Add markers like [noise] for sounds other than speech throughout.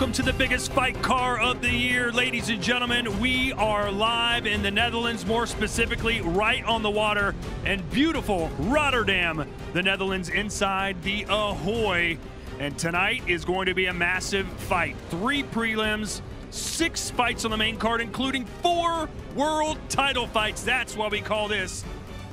welcome to the biggest fight car of the year, ladies and gentlemen. We are live in the Netherlands, more specifically, right on the water and beautiful Rotterdam, the Netherlands, inside the Ahoy. And tonight is going to be a massive fight. Three prelims, six fights on the main card, including four world title fights. That's why we call this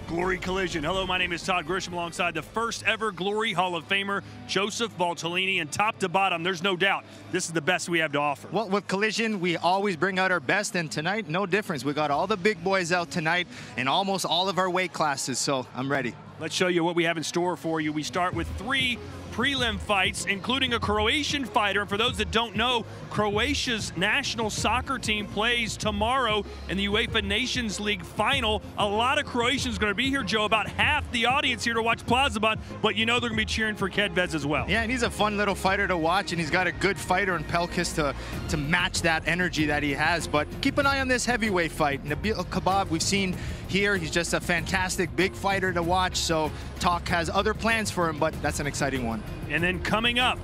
Glory Collision. Hello, my name is Todd Grisham alongside the first ever Glory Hall of Famer, Joseph Valtellini. And top to bottom, there's no doubt this is the best we have to offer. Well, with Collision, we always bring out our best, and tonight, no difference. We got all the big boys out tonight in almost all of our weight classes, so I'm ready. Let's show you what we have in store for you. We start with three prelim fights, including a Croatian fighter. And for those that don't know, Croatia's national soccer team plays tomorrow in the UEFA Nations League final. A lot of Croatians going to be here, Joe. About half the audience here to watch Plazibat, but you know they're going to be cheering for Kedves as well. Yeah, and he's a fun little fighter to watch, and he's got a good fighter in Pelcis to, to match that energy that he has. But keep an eye on this heavyweight fight. Nabil Khachab, we've seen here, he's just a fantastic big fighter to watch. So Tok has other plans for him, but that's an exciting one. And then coming up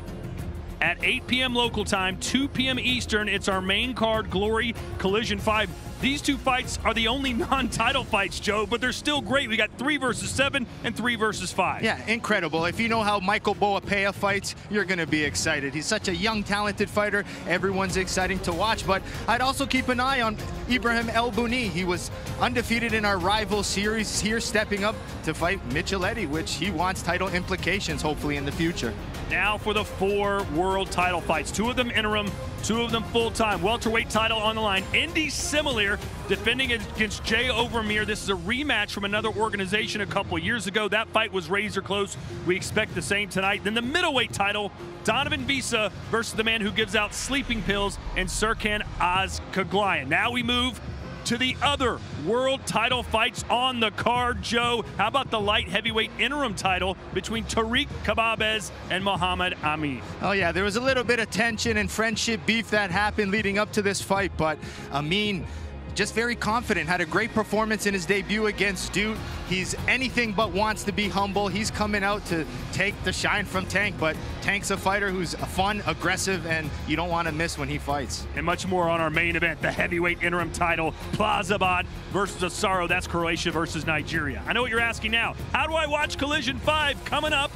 at 8 p.m. local time, 2 p.m. Eastern, it's our main card, Glory Collision 5. These two fights are the only [laughs] non-title fights, Joe, but they're still great. We got three versus seven and three versus five. Yeah, incredible. If you know how Michael Boapeah fights, you're going to be excited. He's such a young, talented fighter. Everyone's exciting to watch, but I'd also keep an eye on Ibrahim El Bouni. He was undefeated in our rival series here, stepping up to fight Micheletti, which he wants title implications, hopefully, in the future. Now for the four world title fights. Two of them interim, two of them full-time. Welterweight title on the line. Endy Semeleer defending against Jay Overmeer. This is a rematch from another organization a couple years ago. That fight was razor close. We expect the same tonight. Then the middleweight title, Donovan Wisse versus the man who gives out sleeping pills and Serkan Ozcaglayan. Now we move to the other world title fights on the card, Joe. How about the light heavyweight interim title between Tarik Khbabez and Muhammad Amin? Oh, yeah, there was a little bit of tension and friendship beef that happened leading up to this fight, but Amin just very confident, had a great performance in his debut against Duke. He's anything but wants to be humble. He's coming out to take the shine from Tank, but Tank's a fighter who's fun, aggressive, and you don't want to miss when he fights. And much more on our main event, the heavyweight interim title, Plazibat versus Osaro. That's Croatia versus Nigeria. I know what you're asking now. How do I watch Collision 5 coming up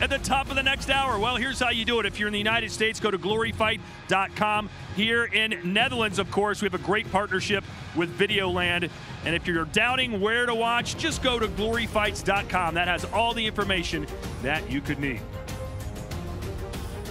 at the top of the next hour? Well, here's how you do it. If you're in the United States, go to gloryfight.com. Here in Netherlands, of course, we have a great partnership with Videoland. And if you're doubting where to watch, just go to gloryfights.com. That has all the information that you could need.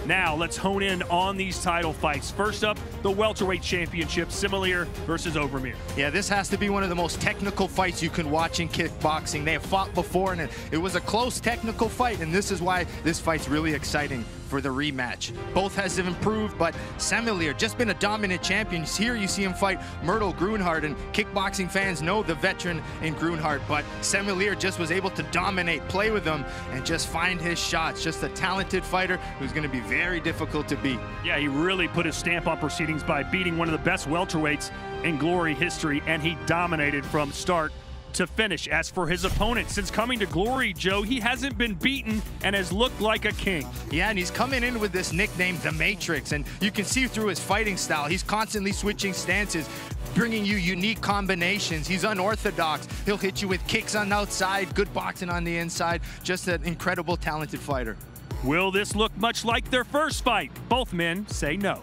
Now, let's hone in on these title fights. First up, the welterweight championship, Semeleer versus Overmeer. Yeah, this has to be one of the most technical fights you can watch in kickboxing. They have fought before, and it was a close technical fight, and this is why this fight's really exciting for the rematch. Both has improved, but Semeleer just been a dominant champion. Here you see him fight Murthel Groenhart, and kickboxing fans know the veteran in Groenhart, but Semeleer just was able to dominate, play with him, and just find his shots. Just a talented fighter who's going to be very difficult to beat. Yeah, he really put his stamp on proceedings by beating one of the best welterweights in Glory history, and he dominated from start to finish. As for his opponent, since coming to Glory, Joe, he hasn't been beaten and has looked like a king. Yeah, and he's coming in with this nickname, The Matrix, and you can see through his fighting style, he's constantly switching stances, bringing you unique combinations. He's unorthodox. He'll hit you with kicks on the outside, good boxing on the inside. Just an incredible, talented fighter. Will this look much like their first fight? Both men say no.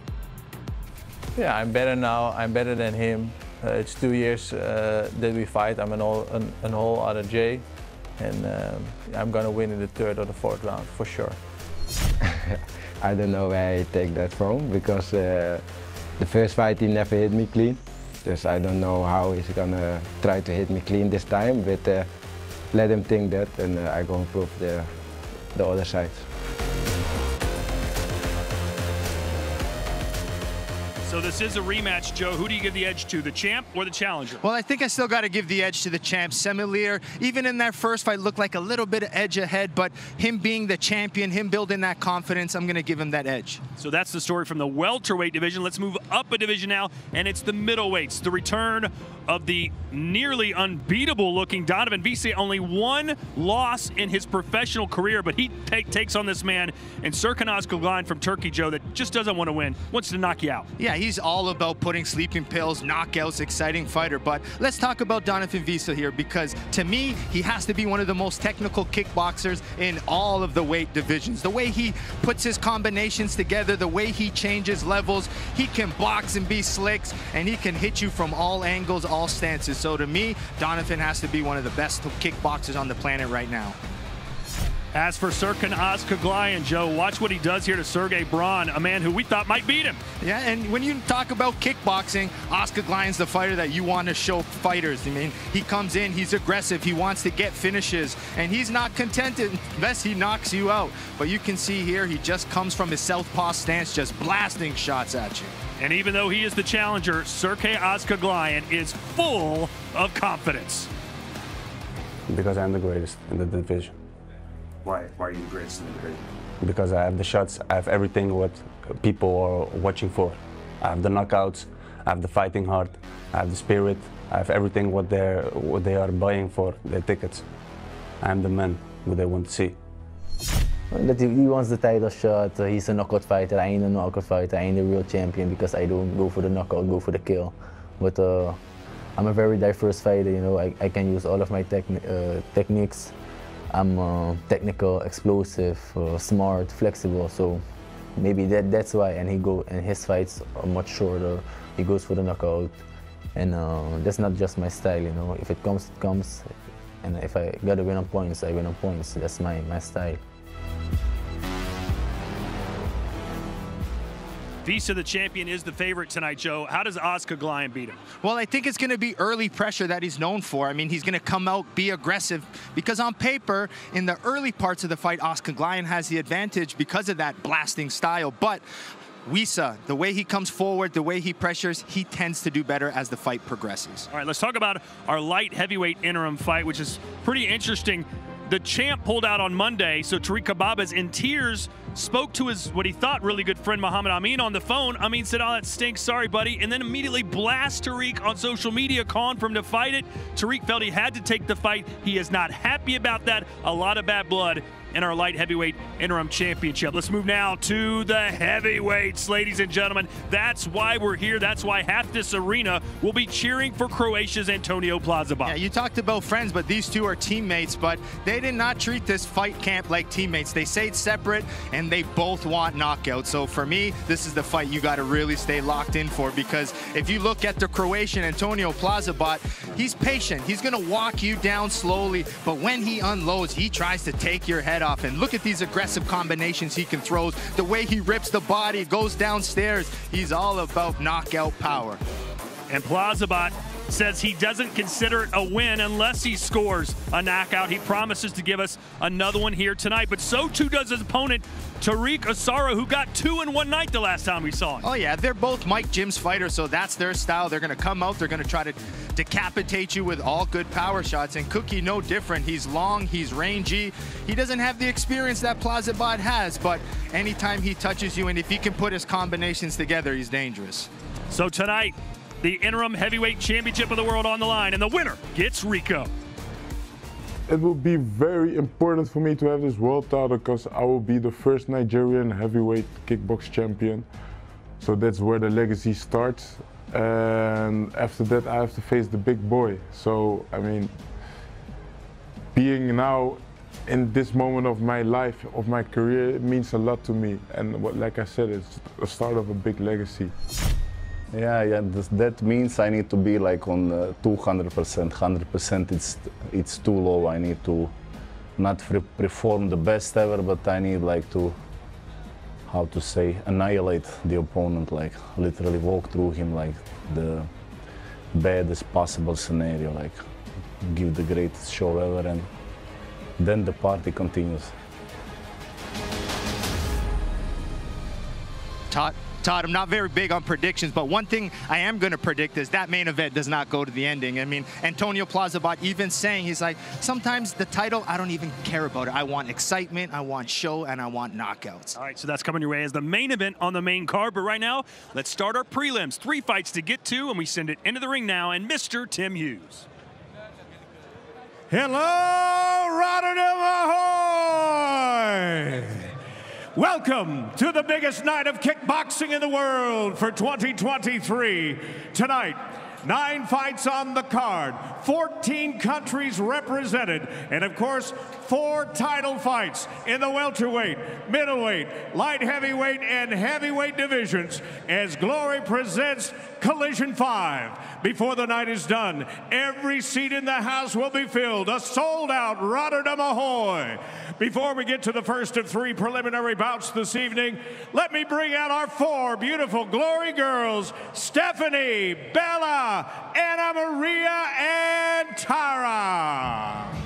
Yeah, I'm better now. I'm better than him. Uh, it's two years uh, that we fight. I'm an all, an, an whole other J, and um, I'm gonna win in the third or the fourth round for sure. [laughs] I don't know where I take that from because uh, the first fight he never hit me clean. Dus I don't know how he's gonna try to hit me clean this time, but uh, let him think that and uh, I go and prove the, the other side. So this is a rematch, Joe. Who do you give the edge to, the champ or the challenger? Well, I think I still got to give the edge to the champ. Semeleer, even in that first fight, looked like a little bit of edge ahead, but him being the champion, him building that confidence, I'm going to give him that edge. So that's the story from the welterweight division. Let's move up a division now, and it's the middleweights. The return of the nearly unbeatable looking Donovan Wisse. Only one loss in his professional career, but he take, takes on this man and Serkan Ozcaglayan from Turkey, Joe, that just doesn't want to win, wants to knock you out. Yeah, he's all about putting sleeping pills, knockouts, exciting fighter. But let's talk about Donovan Wisse here because to me, he has to be one of the most technical kickboxers in all of the weight divisions. The way he puts his combinations together, the way he changes levels, he can box and be slicks, and he can hit you from all angles, all stances. So to me, Donovan has to be one of the best kickboxers on the planet right now. As for Serkan Ozcaglayan, Joe, watch what he does here to Sergey Braun, a man who we thought might beat him. Yeah, and when you talk about kickboxing, Ozcaglayan's the fighter that you want to show fighters. I mean, he comes in, he's aggressive, he wants to get finishes, and he's not contented unless he knocks you out. But you can see here, he just comes from his southpaw stance, just blasting shots at you. And even though he is the challenger, Sergey Ozcaglayan is full of confidence. Because I'm the greatest in the division. Why, why are you the greatest in the division? Because I have the shots, I have everything what people are watching for. I have the knockouts, I have the fighting heart, I have the spirit, I have everything what they're what they are buying for their tickets. I'm the man who they want to see. That he wants the title shot. He's a knockout fighter. I ain't a knockout fighter. I ain't a real champion because I don't go for the knockout, go for the kill. But uh, I'm a very diverse fighter. You know, I, I can use all of my techni uh, techniques. I'm uh, technical, explosive, uh, smart, flexible. So maybe that that's why. And he go and his fights are much shorter. He goes for the knockout, and uh, that's not just my style. You know, if it comes, it comes. And if I gotta win on points, I win on points. That's my my style. Wisse, the champion, is the favorite tonight, Joe. How does Ozcaglayan beat him? Well, I think it's going to be early pressure that he's known for. I mean, he's going to come out, be aggressive, because on paper, in the early parts of the fight, Ozcaglayan has the advantage because of that blasting style. But Wisse, the way he comes forward, the way he pressures, he tends to do better as the fight progresses. All right, let's talk about our light heavyweight interim fight, which is pretty interesting. The champ pulled out on Monday, so Tarik is in tears spoke to his what he thought really good friend Muhammad Amin on the phone. Amin said, "Oh, that stinks, sorry, buddy," and then immediately blast Tarik on social media, calling for him to fight it. Tarik felt he had to take the fight. He is not happy about that. A lot of bad blood in our light heavyweight interim championship. Let's move now to the heavyweights, ladies and gentlemen. That's why we're here. That's why half this arena will be cheering for Croatia's Antonio Plazibat. Yeah, you talked about friends, but these two are teammates, but they did not treat this fight camp like teammates. They say it's separate, and they both want knockouts. So for me, this is the fight you got to really stay locked in for because if you look at the Croatian Antonio Plazibat, he's patient. He's going to walk you down slowly, but when he unloads, he tries to take your head off. And look at these aggressive combinations he can throw. The way he rips the body, goes downstairs. He's all about knockout power. And Plazibat says he doesn't consider it a win unless he scores a knockout. He promises to give us another one here tonight, but so too does his opponent, Tariq Osaro, who got two in one night the last time we saw him. Oh, yeah, they're both Mike Jim's fighters, so that's their style. They're going to come out, they're going to try to decapitate you with all good power shots, and Cookie no different. He's long, he's rangy. He doesn't have the experience that Plazibat has, but anytime he touches you, and if he can put his combinations together, he's dangerous. So tonight, the interim heavyweight championship of the world on the line, and the winner gets Rico. It will be very important for me to have this world title because I will be the first Nigerian heavyweight kickbox champion. So that's where the legacy starts. And after that, I have to face the big boy. So, I mean, being now in this moment of my life, of my career, it means a lot to me. And what, like I said, it's the start of a big legacy. Yeah, yeah. This, that means I need to be like on uh, 200%. 100% it's it's too low. I need to not perform the best ever, but I need like to how to say annihilate the opponent. Like literally walk through him like the baddest possible scenario. Like give the greatest show ever, and then the party continues. Todd Todd. I'm not very big on predictions, but one thing I am going to predict is that main event does not go to the ending. I mean, Antonio Plazibat even saying, he's like, sometimes the title, I don't even care about it. I want excitement, I want show, and I want knockouts. All right, so that's coming your way as the main event on the main card. But right now, let's start our prelims. Three fights to get to, and we send it into the ring now. And Mr. Tim Hughes. Hello, Rotterdam Ahoy! Welcome to the biggest night of kickboxing in the world for 2023. Tonight, Nine fights on the card, 14 countries represented, and of course, four title fights in the welterweight, middleweight, light heavyweight, and heavyweight divisions as Glory presents Collision 5. Before the night is done, every seat in the house will be filled. A sold out Rotterdam Ahoy. Before we get to the first of three preliminary bouts this evening, let me bring out our four beautiful Glory girls Stephanie, Bella, Anna Maria, and Tara.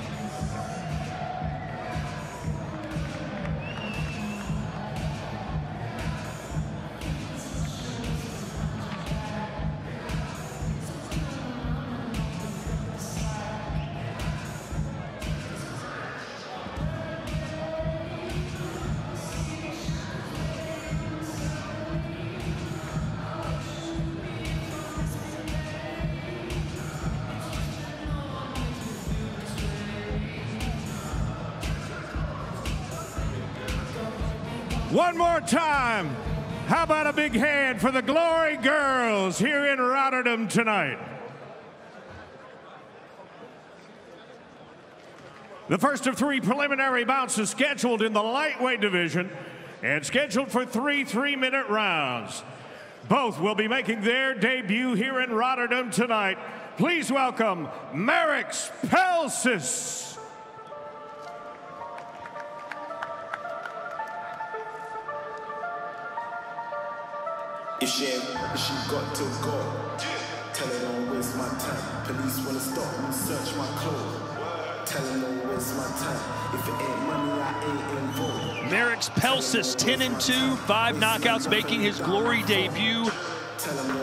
Time. How about a big hand for the Glory Girls here in Rotterdam tonight? The first of three preliminary bouts is scheduled in the lightweight division and scheduled for three three-minute rounds. Both will be making their debut here in Rotterdam tonight. Please welcome Mareks Pelcis. If she ain't, if she got to go, tell her don't waste my time. Police wanna stop me, search my clothes. Tell her don't waste my time. If it ain't money, I ain't involved. Mareks Pelcis, 10 and 2, five knockouts, making his glory debut.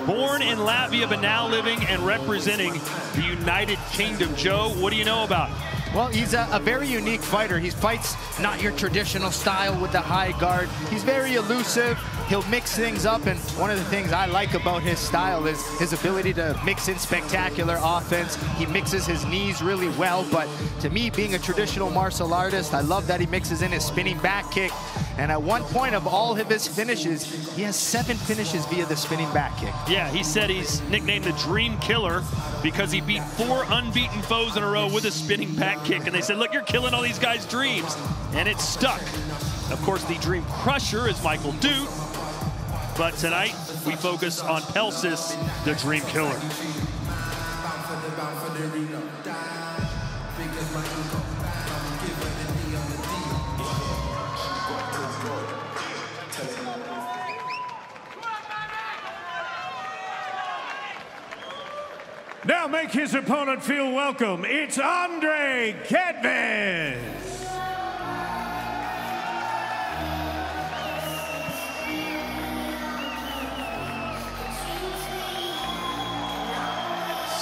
Born in Latvia, but now living and representing the United Kingdom. Joe, what do you know about? Well, he's a, a, very unique fighter. He fights not your traditional style with the high guard. He's very elusive. He'll mix things up, and one of the things I like about his style is his ability to mix in spectacular offense. He mixes his knees really well, but to me, being a traditional martial artist, I love that he mixes in his spinning back kick. And at one point of all of his finishes, he has seven finishes via the spinning back kick. Yeah, he said he's nicknamed the Dream Killer because he beat four unbeaten foes in a row with a spinning back kick. And they said, look, you're killing all these guys' dreams. And it stuck. Of course, the Dream Crusher is Michael Duut. But tonight, we focus on Pelcis, the Dream Killer. Now make his opponent feel welcome. It's Andrej Kedves.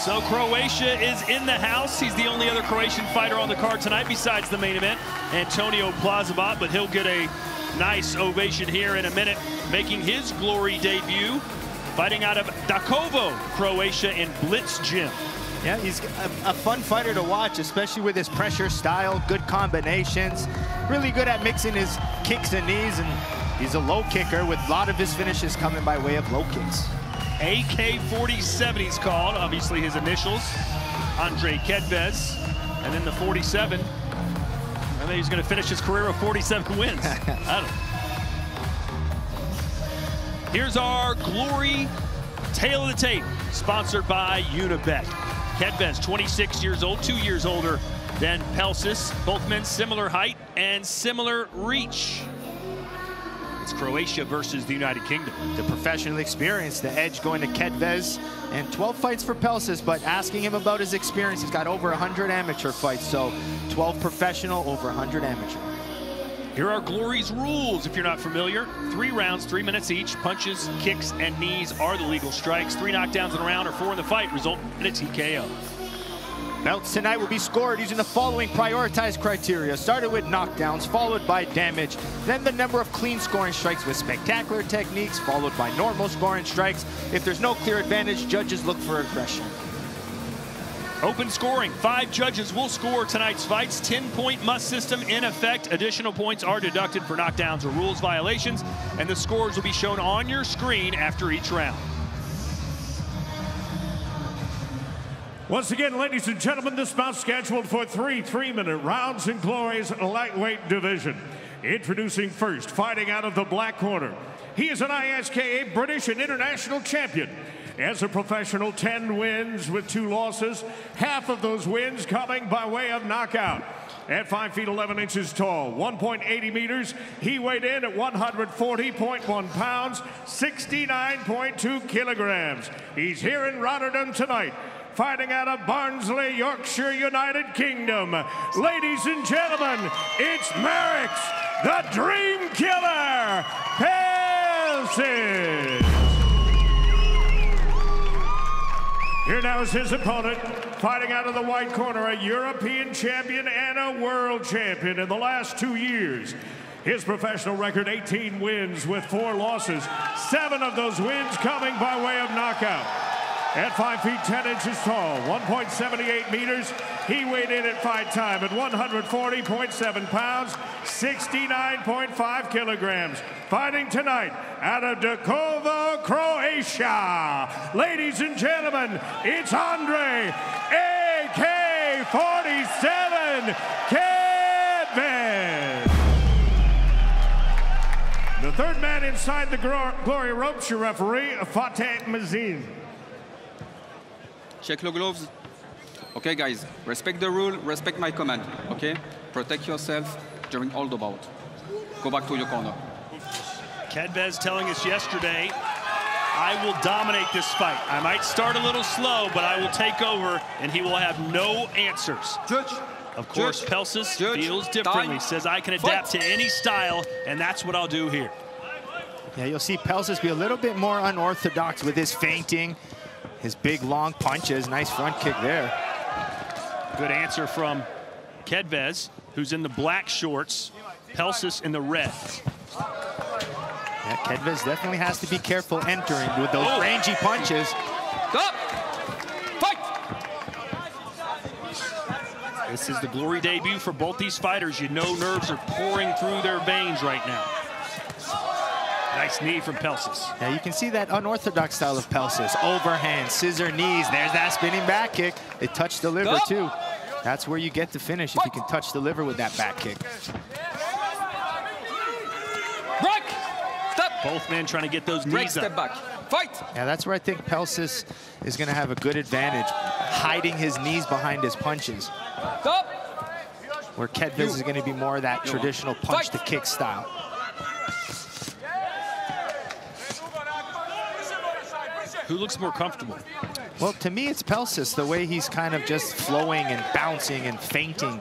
So Croatia is in the house. He's the only other Croatian fighter on the card tonight besides the main event, Antonio Plazibat, but he'll get a nice ovation here in a minute, making his glory debut, fighting out of Đakovo, Croatia in Blitz Gym. Yeah, he's a, a, fun fighter to watch, especially with his pressure style, good combinations, really good at mixing his kicks and knees, and he's a low kicker with a lot of his finishes coming by way of low kicks. AK-47 he's called, obviously his initials, Andrej Kedves, and then the 47. I think he's going to finish his career with 47 [laughs] wins. Here's our Glory Tail of the Tape, sponsored by Unibet. Kedves, 26 years old, two years older than Pelcis. Both men similar height and similar reach. It's Croatia versus the United Kingdom. The professional experience, the edge going to Kedves, and 12 fights for Pelcis, but asking him about his experience, he's got over 100 amateur fights, so 12 professional, over 100 amateur. Here are Glory's rules if you're not familiar. Three rounds, three minutes each. Punches, kicks, and knees are the legal strikes. Three knockdowns in a round or four in the fight result in a TKO. Belts tonight will be scored using the following prioritized criteria. Started with knockdowns, followed by damage, then the number of clean scoring strikes with spectacular techniques, followed by normal scoring strikes. If there's no clear advantage, judges look for aggression. Open scoring. Five judges will score tonight's fights. 10-point must system in effect. Additional points are deducted for knockdowns or rules violations, and the scores will be shown on your screen after each round. Once again, ladies and gentlemen, this bout scheduled for three three-minute rounds in Glory's lightweight division. Introducing first, fighting out of the black corner. He is an ISKA British and international champion. As a professional, 10 wins with two losses, half of those wins coming by way of knockout. At 5 feet 11 inches tall, 1.80 meters, he weighed in at 140.1 pounds, 69.2 kilograms. He's here in Rotterdam tonight, fighting out of Barnsley, Yorkshire, United Kingdom. Ladies and gentlemen, it's Mareks, the Dream Killer, Pelcis. Here now is his opponent, fighting out of the white corner, a European champion and a world champion in the last two years. His professional record 18 wins with four losses, seven of those wins coming by way of knockout. At 5 feet 10 inches tall, 1.78 meters, he weighed in at fight time at 140.7 pounds, 69.5 kilograms. Fighting tonight out of Đakovo, Croatia. Ladies and gentlemen, it's Andrej AK-47 Kedves. The third man inside the Glory ropes, your referee, Fateh Mazin. Check the gloves. Okay, guys, respect the rule, respect my command, okay? Protect yourself during all the bout. Go back to your corner. Kedves telling us yesterday, I will dominate this fight. I might start a little slow, but I will take over, and he will have no answers. Judge. Of course, Judge. Pelcis Judge. feels differently, Time. says I can adapt Fight. to any style, and that's what I'll do here. Yeah, you'll see Pelcis be a little bit more unorthodox with his feinting, his big long punches. Nice front kick there. Good answer from Kedves, who's in the black shorts, Pelcis in the red. Yeah, Kedves definitely has to be careful entering with those Oh. rangy punches. Stop! Fight! This is the glory debut for both these fighters. You know nerves are pouring through their veins right now. Nice knee from Pelcis. Yeah, you can see that unorthodox style of Pelcis. Overhand, scissor knees. There's that spinning back kick. It touched the liver Stop. too. That's where you get to finish if you can touch the liver with that back kick. Break! Step! Both men trying to get those Break, knees step up. back. Fight! Yeah, that's where I think Pelcis is going to have a good advantage, hiding his knees behind his punches. Stop! Where Kedves You. is going to be more of that You. traditional punch-to-kick style. Who looks more comfortable? Well, to me, it's Pelcis, the way he's kind of just flowing and bouncing and feinting.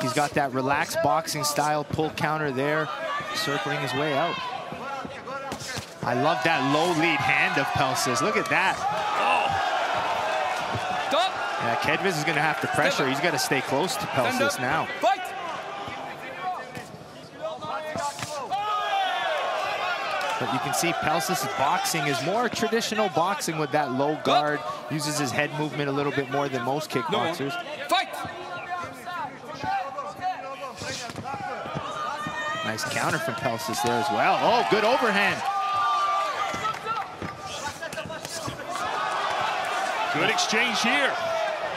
He's got that relaxed boxing style, pull counter there, circling his way out. I love that low lead hand of Pelcis. Look at that. Oh. Stop! Yeah, Kedves is going to have to pressure. He's got to stay close to Pelcis now. Fight! But you can see Pelcis' boxing is more traditional boxing with that low guard. Uses his head movement a little bit more than most No kickboxers. Fight! Nice counter from Pelcis there as well. Oh, good overhand. Good exchange here.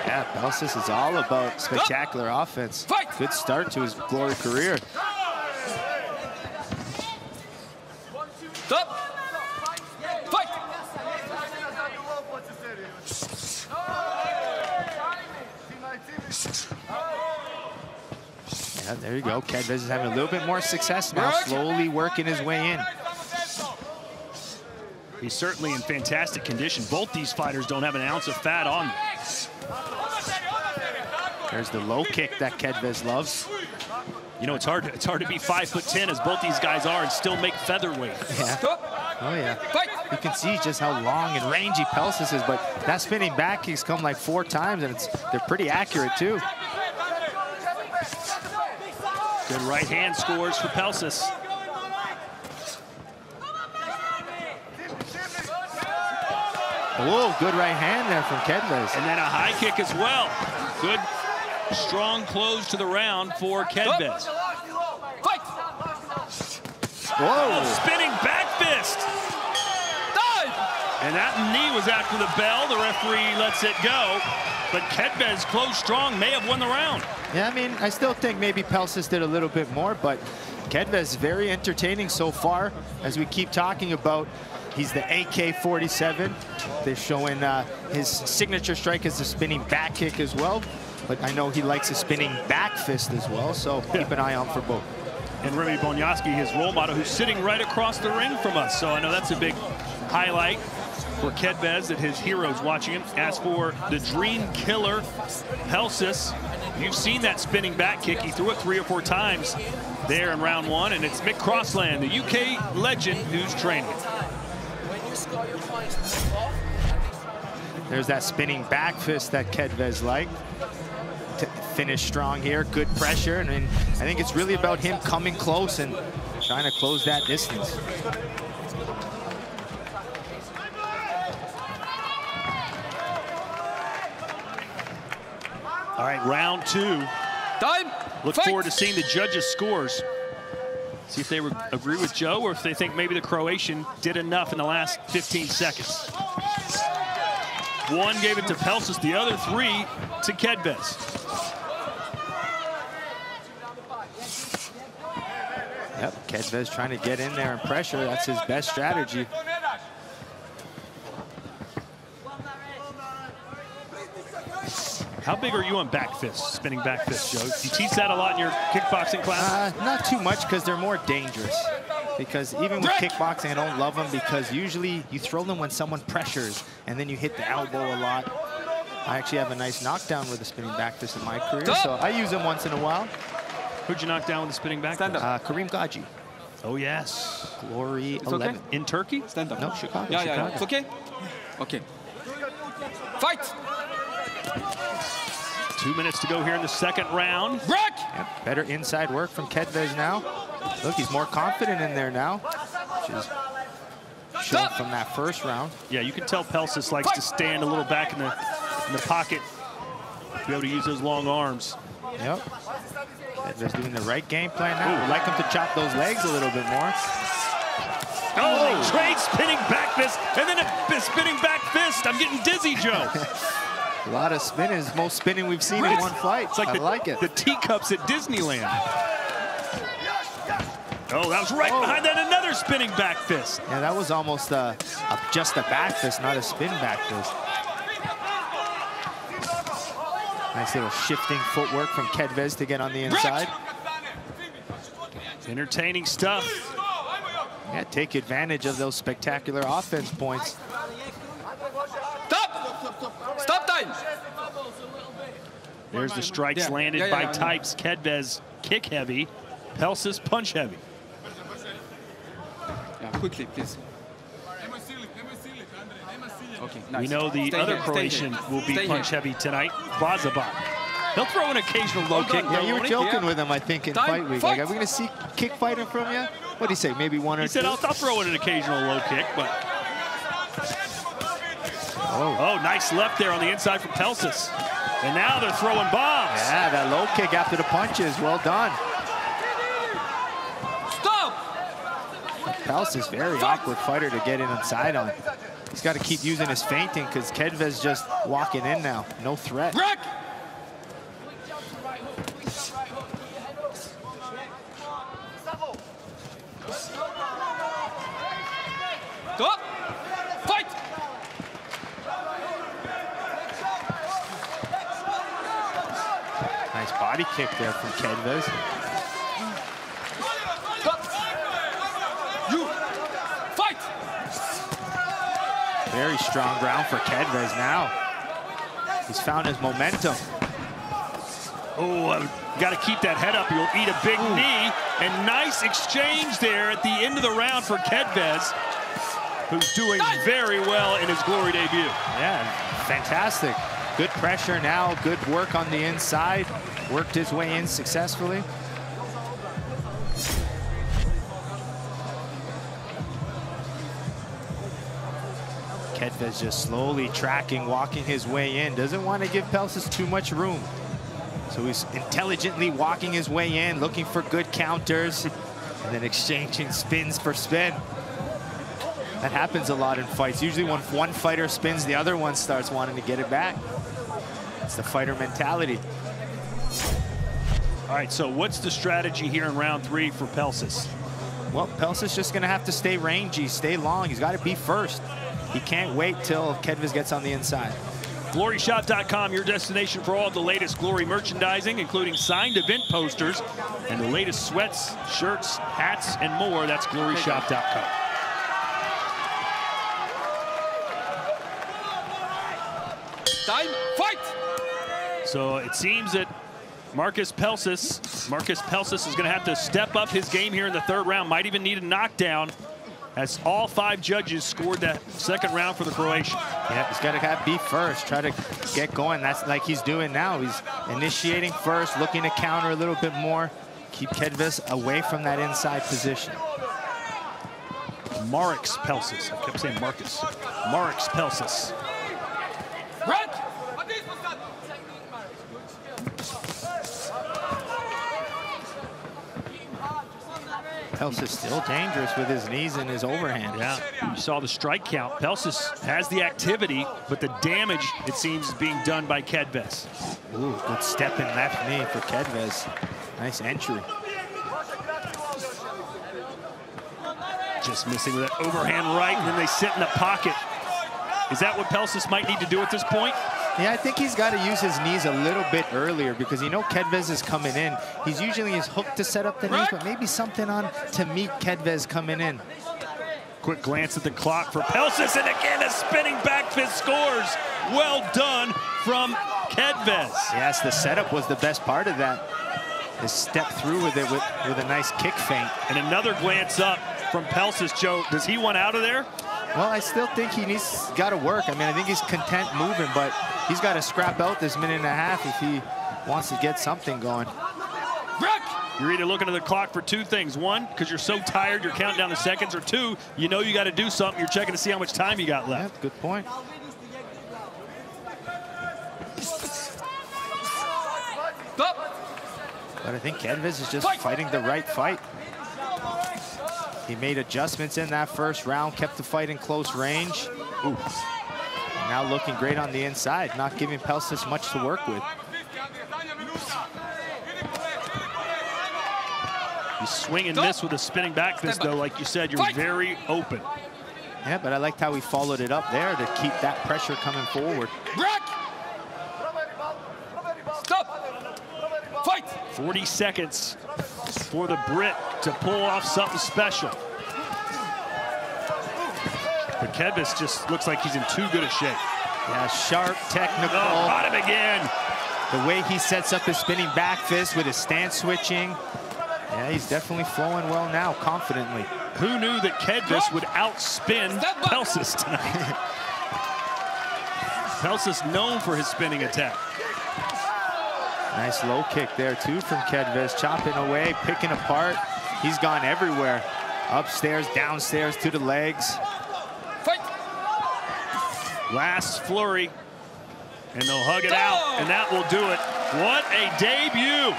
Yeah, Pelcis is all about spectacular offense. Fight! Good start to his glory career. Stop! Fight! Yeah, there you go. Kedves is having a little bit more success now, slowly working his way in. He's certainly in fantastic condition. Both these fighters don't have an ounce of fat on them. There's the low kick that Kedves loves. You know, it's hard. It's hard to be five foot ten as both these guys are and still make featherweight. Yeah. Oh yeah. You can see just how long and rangy Pelcis is, but that spinning back kick's come like four times, and it's they're pretty accurate too. Good right hand scores for Pelcis. Oh, good right hand there from Kedves. And then a high kick as well. Good, strong close to the round for Kedves. Whoa. Oh, spinning back fist. Dive! And that knee was after the bell. The referee lets it go. But Kedves, close strong, may have won the round. Yeah, I mean, I still think maybe Pelcis did a little bit more, but Kedves very entertaining so far. As we keep talking about, he's the AK-47. They're showing uh, his signature strike is the spinning back kick as well. But I know he likes a spinning back fist as well, so keep an eye on for both. And Remy Bonjasky, his role model, who's sitting right across the ring from us. So I know that's a big highlight for Kedves that his heroes watching him. As for the dream killer, Pelcis, you've seen that spinning back kick. He threw it three or four times there in round one, and it's Mick Crossland, the UK legend, who's training. There's that spinning back fist that Kedves liked. To finish strong here, good pressure, and then I think it's really about him coming close and trying to close that distance. All right, round two. Time. Look Fight. forward to seeing the judges' scores. See if they re- agree with Joe or if they think maybe the Croatian did enough in the last 15 seconds. One gave it to Pelcis, the other three to Kedves. Yep, Kedves trying to get in there and pressure. That's his best strategy. How big are you on back fists, spinning back fists, Joe? Do You teach that a lot in your kickboxing class? Uh, not too much because they're more dangerous. Because even with kickboxing, I don't love them because usually you throw them when someone pressures and then you hit the elbow a lot. I actually have a nice knockdown with a spinning back fist in my career, so I use them once in a while. Who'd you knock down with the spinning back fist? Uh, Kareem Gaji. Oh, yes. Glory It's okay. In Turkey? Stand up. No, Chicago. Yeah, yeah, yeah. It's okay. Okay. Fight. Two minutes to go here in the second round. Break. Yep, better inside work from Kedves now. Look, he's more confident in there now, which is shown from that first round. Yeah, you can tell Pelcis likes to stand a little back in the in the pocket, to be able to use those long arms. Yep. Kedves doing the right game plan now. Would like him to chop those legs a little bit more. Oh, oh! they trade spinning back fist, and then a spinning back fist. I'm getting dizzy, Joe. [laughs] A lot of spinning, is most spinning we've seen in one fight. It's like I the, like it. the teacups at Disneyland. Oh, that was right Oh. behind that another spinning back fist. Yeah, that was almost uh, a, just a back fist, not a spin back fist. Nice little shifting footwork from Kedves to get on the inside. Entertaining stuff. Yeah, take advantage of those spectacular offense points. Stop. Stop. There's the strikes Yeah, landed yeah, yeah, by yeah, types. Kedves kick heavy, Pelcis punch heavy. Yeah, quickly, please. Okay, nice. We know the Stay other here, Croatian will be Stay punch here. heavy tonight, Vazabat. He'll throw an occasional low kick. Yeah, you were joking Yeah. with him, I think, in Time, fight week. fight. Like, are we going to see kick fighting from you? What do you say? Maybe one or He said, two? I'll, I'll throw in an occasional low kick, but... Oh. oh, nice left there on the inside from Pelcis. And now they're throwing bombs. Yeah, that low kick after the punches. Well done. Stop. Pels is very awkward fighter to get in inside on. He's got to keep using his feinting because Kedves just walking in now. No threat. Break. Stop. Fight. Nice body kick there from Kedves. You. Fight. Very strong ground for Kedves now. He's found his momentum. Oh, uh, You got to keep that head up. You'll eat a big Ooh. knee. And nice exchange there at the end of the round for Kedves, who's doing very well in his glory debut. Yeah, fantastic. Good pressure now, good work on the inside. Worked his way in successfully. Kedves just slowly tracking, walking his way in. Doesn't want to give Pelcis too much room. So he's intelligently walking his way in, looking for good counters, and then exchanging spins for spin. That happens a lot in fights. Usually when one fighter spins, the other one starts wanting to get it back. It's the fighter mentality. All right, so what's the strategy here in round three for Pelcis? Well, Pelcis just gonna have to stay rangy, stay long. He's gotta be first. He can't wait till Kedves gets on the inside. GloryShop.com, your destination for all the latest Glory merchandising, including signed event posters and the latest sweats, shirts, hats, and more. That's GloryShop.com. Time, fight! So it seems that Marcus Pelcis, Marcus Pelcis is going to have to step up his game here in the third round. Might even need a knockdown as all five judges scored that second round for the Croatian. Yeah, he's got to have be first, try to get going. That's like he's doing now. He's initiating first, looking to counter a little bit more, keep Kedves away from that inside position. Mareks Pelcis. I kept saying Marcus. Mareks Pelcis. Red! Pelcis still dangerous with his knees and his overhand. Yeah, you saw the strike count. Pelcis has the activity, but the damage, it seems, is being done by Kedves. Ooh, good step in left knee for Kedves. Nice entry. Just missing with that overhand right, and then they sit in the pocket. Is that what Pelcis might need to do at this point? Yeah, I think he's got to use his knees a little bit earlier because you know Kedves is coming in. He's usually his hook to set up the knees, but maybe something on to meet Kedves coming in. Quick glance at the clock for Pelcis, and again a spinning back fist scores. Well done from Kedves. Yes, the setup was the best part of that. The step through with it with, with a nice kick feint. And another glance up from Pelcis, Joe. Does he want out of there? Well, I still think he needs got to work. I mean, I think he's content moving, but he's got to scrap out this minute and a half if he wants to get something going. You're either looking at the clock for two things. One, because you're so tired, you're counting down the seconds. Or two, you know you got to do something. You're checking to see how much time you got left. Yeah, good point. But I think Kedves is just fighting the right fight. He made adjustments in that first round, kept the fight in close range. Ooh. Now looking great on the inside, not giving Pelcis much to work with. You swing and miss with a spinning back fist, though. Like you said, you're very open. Yeah, but I liked how he followed it up there to keep that pressure coming forward. Break! Stop! Fight! 40 seconds for the Brit to pull off something special. But Kedves just looks like he's in too good a shape. Yeah, sharp, technical. Oh, caught him again. The way he sets up his spinning back fist with his stance switching. Yeah, he's definitely flowing well now, confidently. Who knew that Kedves would outspin Pelcis tonight? [laughs] Pelcis known for his spinning attack. Nice low kick there too from Kedves, chopping away, picking apart. He's gone everywhere. Upstairs, downstairs, to the legs. Last flurry, and they'll hug it out, and that will do it. What a debut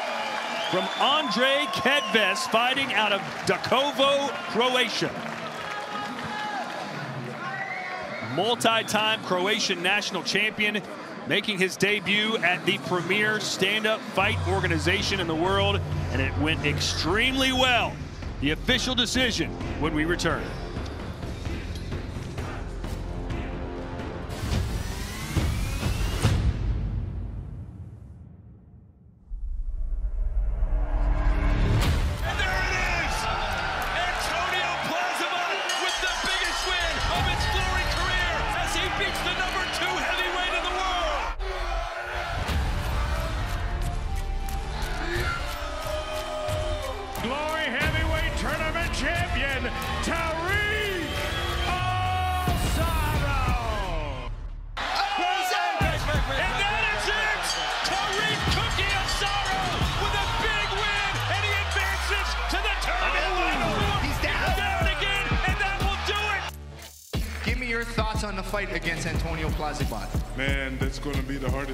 from Andrej Kedves fighting out of Đakovo, Croatia. Multi-time Croatian national champion making his debut at the premier stand-up fight organization in the world, and it went extremely well. The official decision when we return.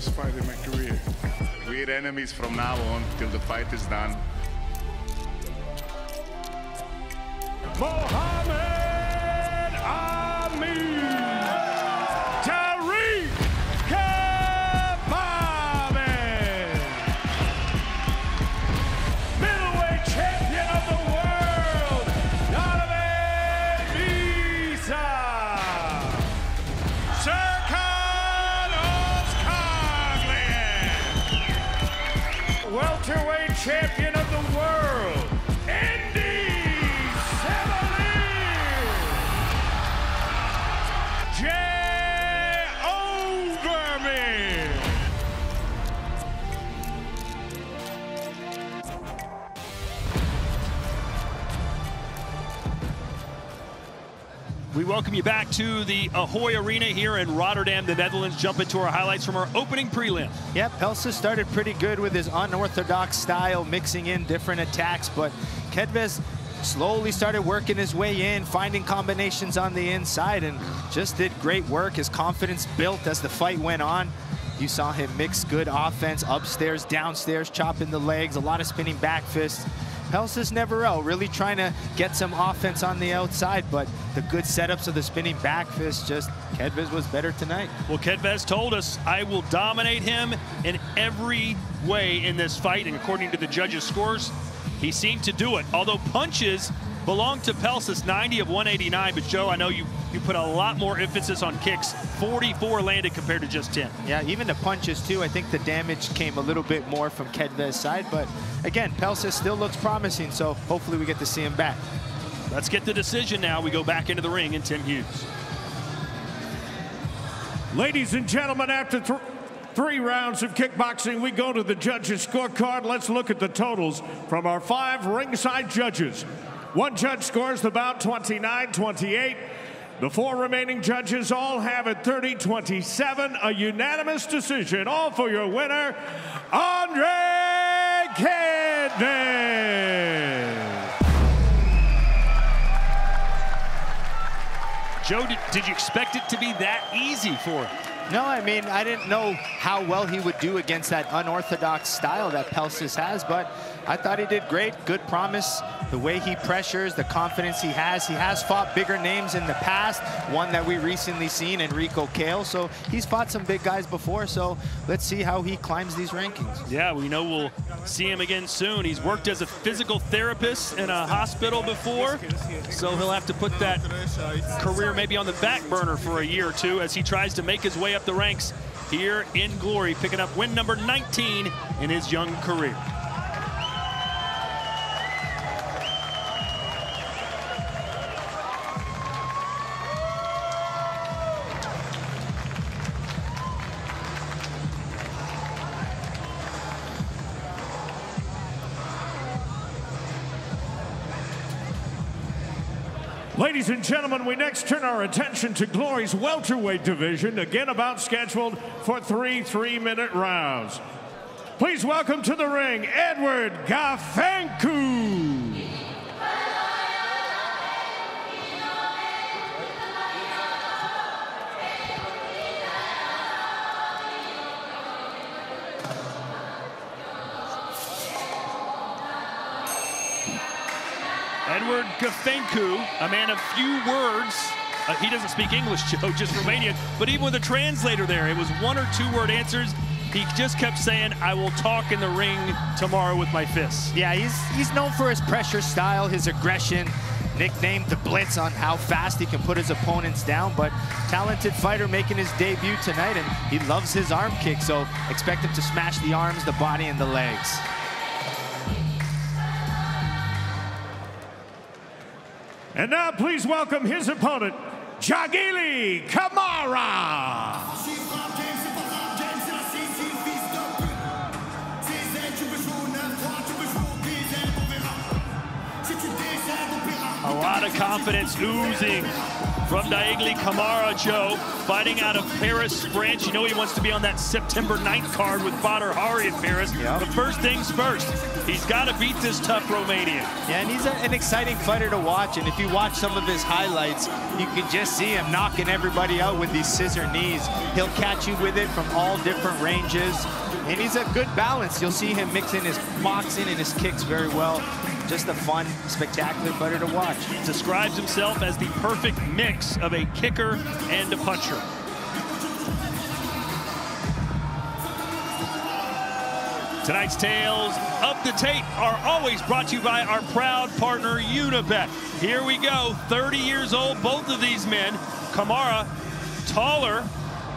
Hardest fight in my career. We're enemies from now on till the fight is done. To the Ahoy Arena here in Rotterdam, the Netherlands. Jump into our highlights from our opening prelim. Yep, Pelsa started pretty good with his unorthodox style, mixing in different attacks, but Kedves slowly started working his way in, finding combinations on the inside, and just did great work. His confidence built as the fight went on. You saw him mix good offense, upstairs, downstairs, chopping the legs, a lot of spinning back fists. Pelsa's never out, really trying to get some offense on the outside, but the good setups of the spinning back fist, just Kedves was better tonight. Well, Kedves told us, I will dominate him in every way in this fight. And according to the judges' scores, he seemed to do it. Although punches belong to Pelcis, 90 of 189. But Joe, I know you, you put a lot more emphasis on kicks. 44 landed compared to just 10. Yeah, even the punches too. I think the damage came a little bit more from Kedves' side, but again, Pelcis still looks promising, so hopefully we get to see him back. Let's get the decision now. We go back into the ring and Tim Hughes. Ladies and gentlemen, after th- three rounds of kickboxing, we go to the judges' scorecard. Let's look at the totals from our five ringside judges. One judge scores the bout 29 28. The four remaining judges all have it 30 27. A unanimous decision, all for your winner, Andrej Kedves. Joe, did, did you expect it to be that easy for him? No, I mean, I didn't know how well he would do against that unorthodox style that Pelcis has, but I thought he did great. Good promise. The way he pressures, the confidence he has. He has fought bigger names in the past. One that we recently seen, Enriko Kehl. So he's fought some big guys before. So let's see how he climbs these rankings. Yeah, we know we'll see him again soon. He's worked as a physical therapist in a hospital before, so he'll have to put that career maybe on the back burner for a year or two as he tries to make his way up the ranks here in glory, picking up win number 19 in his young career. Ladies and gentlemen, we next turn our attention to Glory's welterweight division, again about scheduled for three three-minute rounds. Please welcome to the ring, Edward Gafencu. Edward Gafencu, a man of few words. Uh, he doesn't speak English, [laughs] Joe, just Romanian. But even with a translator there, it was one or two word answers. He just kept saying, I will talk in the ring tomorrow with my fists. Yeah, he's he's known for his pressure style, his aggression, nicknamed the Blitz on how fast he can put his opponents down. But talented fighter making his debut tonight, and he loves his arm kick, so expect him to smash the arms, the body, and the legs. And now please welcome his opponent, Diaguely Camara. A lot of confidence oozing from Diaguely Camara, Joe, fighting out of Paris, France. You know he wants to be on that September 9th card with Badr Hari in Paris. Yep. But first things first, he's got to beat this tough Romanian. Yeah, and he's a, an exciting fighter to watch. And if you watch some of his highlights, you can just see him knocking everybody out with these scissor knees. He'll catch you with it from all different ranges. And he's a good balance. You'll see him mixing his boxing and his kicks very well. Just a fun, spectacular fighter to watch. Describes himself as the perfect mix of a kicker and a puncher. Tonight's Tales of the Tape are always brought to you by our proud partner, Unibet. Here we go, 30 years old, both of these men. Camara, taller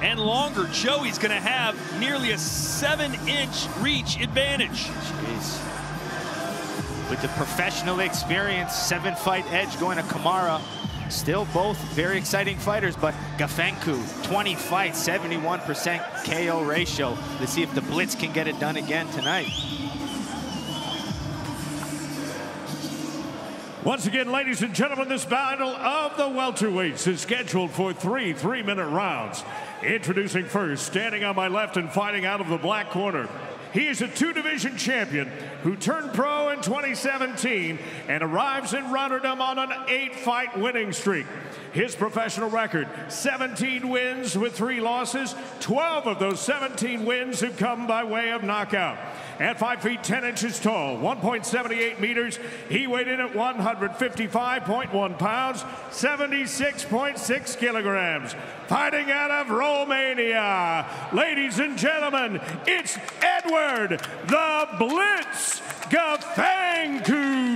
and longer. Joey's going to have nearly a seven-inch reach advantage. Jeez. With the professional experience, seven fight edge going to Camara. Still both very exciting fighters, but Gafencu, 20 fights, 71% KO ratio. Let's see if the Blitz can get it done again tonight. Once again, ladies and gentlemen, this battle of the welterweights is scheduled for three three-minute rounds. Introducing first, standing on my left and fighting out of the black corner. He is a two-division champion who turned pro in 2017 and arrives in Rotterdam on an eight-fight winning streak. His professional record, 17 wins with three losses. 12 of those 17 wins have come by way of knockout. At 5 feet 10 inches tall, 1.78 meters, he weighed in at 155.1 pounds, 76.6 kilograms. Fighting out of Romania, ladies and gentlemen, it's Edward the Blitz Gafencu.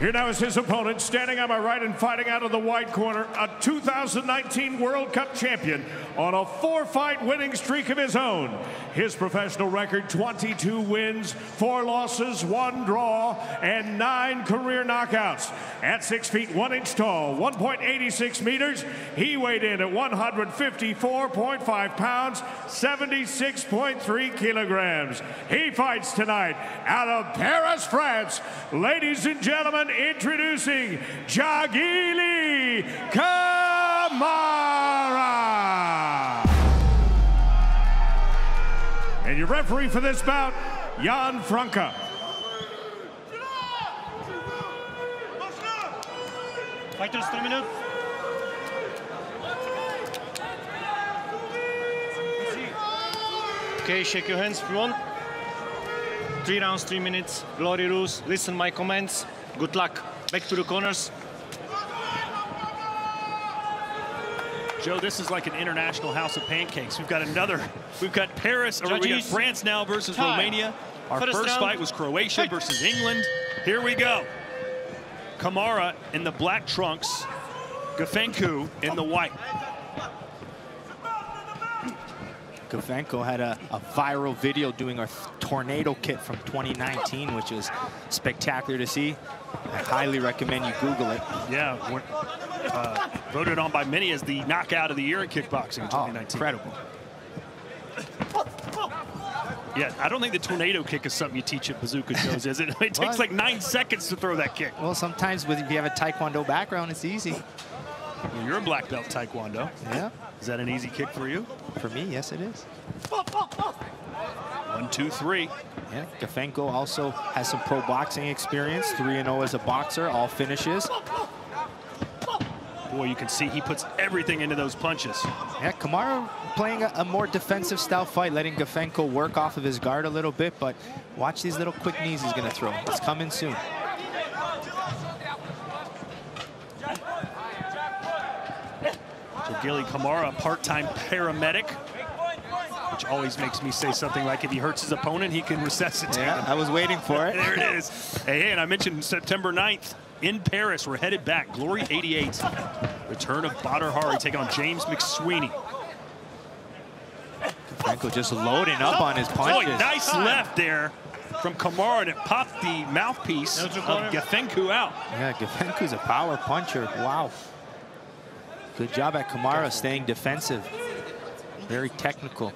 Here now is his opponent, standing on my right and fighting out of the white corner, a 2019 World Cup champion on a four-fight winning streak of his own. His professional record, 22 wins, four losses, one draw, and nine career knockouts. At six feet, one inch tall, 1.86 meters, he weighed in at 154.5 pounds, 76.3 kilograms. He fights tonight out of Paris, France. Ladies and gentlemen, introducing Diaguely Camara. And your referee for this bout, Jan Franca. Fighters, three minutes. Okay, shake your hands, everyone. Three rounds, three minutes. Glory rules. Listen my comments. Good luck. Back to the corners. Joe, this is like an international house of pancakes. We've got another, we've got Paris, or we got France now versus Time. Romania. Our First first fight was Croatia versus England. Here we go. Camara in the black trunks, Gafencu in the white. Gafencu had a, a viral video doing a tornado kit from 2019, which is spectacular to see. I highly recommend you Google it. Yeah, we're, uh, voted on by many as the knockout of the year in kickboxing in 2019. incredible. Yeah, I don't think the tornado kick is something you teach at Bazooka [laughs] Joe's, is it? It takes like nine seconds to throw that kick. Well, sometimes with, if you have a Taekwondo background, it's easy. Well, you're a black belt Taekwondo. Yeah. Is that an easy kick for you? For me, yes, it is. One, two, three. Yeah, Gafencu also has some pro boxing experience, 3-0 as a boxer, all finishes. Boy, you can see he puts everything into those punches. Yeah, Camara playing a, a more defensive style fight, letting Gafencu work off of his guard a little bit, but watch these little quick knees he's gonna throw. It's coming soon. So Gilly Camara, a part-time paramedic, which always makes me say something like if he hurts his opponent, he can [laughs] resuscitate Yeah, him. I was waiting for it. there it is. Hey, hey, and I mentioned September 9th in Paris. We're headed back. Glory 88. Return of Badr Hari taking on James McSweeney. Gafencu just loading up on his Boy, punches. nice left there from Camara, and it popped the mouthpiece of Gafencu out. Yeah, Gafencu's a power puncher. Wow. Good job at Camara staying defensive. Very technical.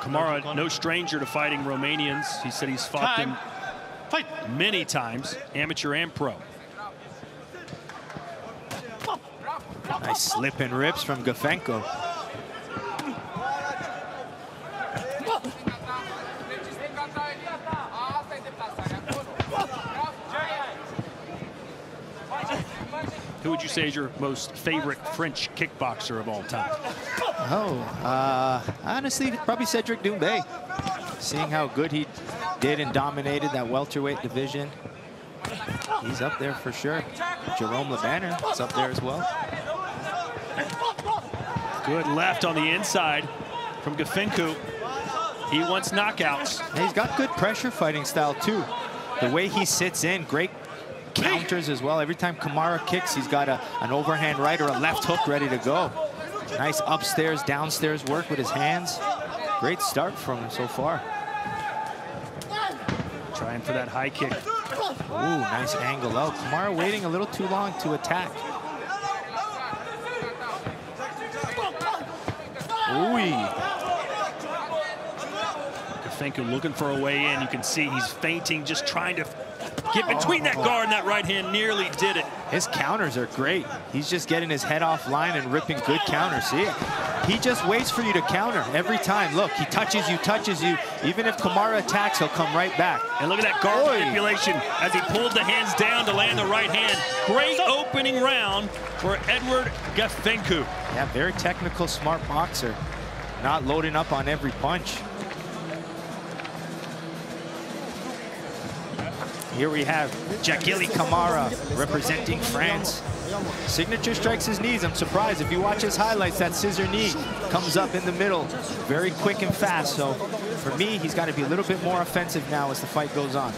Camara, no stranger to fighting Romanians. He said he's fought Time. them many times, amateur and pro. Nice slip and rips from Gafencu. Who would you say is your most favorite French kickboxer of all time? Oh, uh, honestly, probably Cedric Doumbé. Seeing how good he did and dominated that welterweight division. He's up there for sure. Jerome Le Banner is up there as well. Good left on the inside from Gafencu. He wants knockouts. And he's got good pressure fighting style too. The way he sits in, great counters as well. Every time Camara kicks, he's got a, an overhand right or a left hook ready to go. Nice upstairs, downstairs work with his hands. Great start from him so far. Trying for that high kick. Ooh, nice angle out. Camara waiting a little too long to attack. Ooh. Gafencu looking for a way in. You can see he's fainting, just trying to get between that oh. guard and that right hand. Nearly did it. His counters are great. He's just getting his head off line and ripping good counters. See, he just waits for you to counter every time. Look, he touches you, touches you. Even if Camara attacks, he'll come right back. And look at that guard Oy. manipulation as he pulled the hands down to land the right hand. Great opening round for Edward Gafencu. Yeah, very technical, smart boxer. Not loading up on every punch. Here we have Diaguely Camara representing France. Signature strikes his knees. I'm surprised. If you watch his highlights, that scissor knee comes up in the middle very quick and fast. So for me, he's got to be a little bit more offensive now as the fight goes on.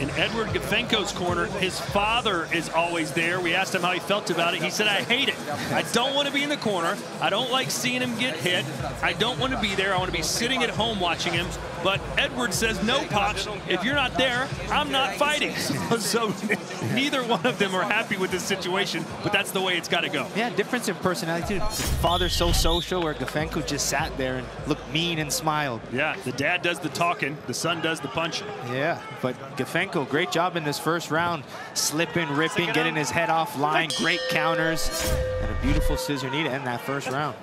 In Edward Gafencu's corner, his father is always there. We asked him how he felt about it. He said, I hate it. I don't want to be in the corner. I don't like seeing him get hit. I don't want to be there. I want to be sitting at home watching him. But Edward says, no, Pops, if you're not there, I'm not fighting. [laughs] So, so neither one of them are happy with this situation, but that's the way it's got to go. Yeah, difference in personality. too. Father's so social, where Gafencu just sat there and looked mean and smiled. Yeah, the dad does the talking, the son does the punching. Yeah, but Gafencu, great job in this first round. Slipping, ripping, getting his head off line. Great counters. And a beautiful scissor knee to end that first round.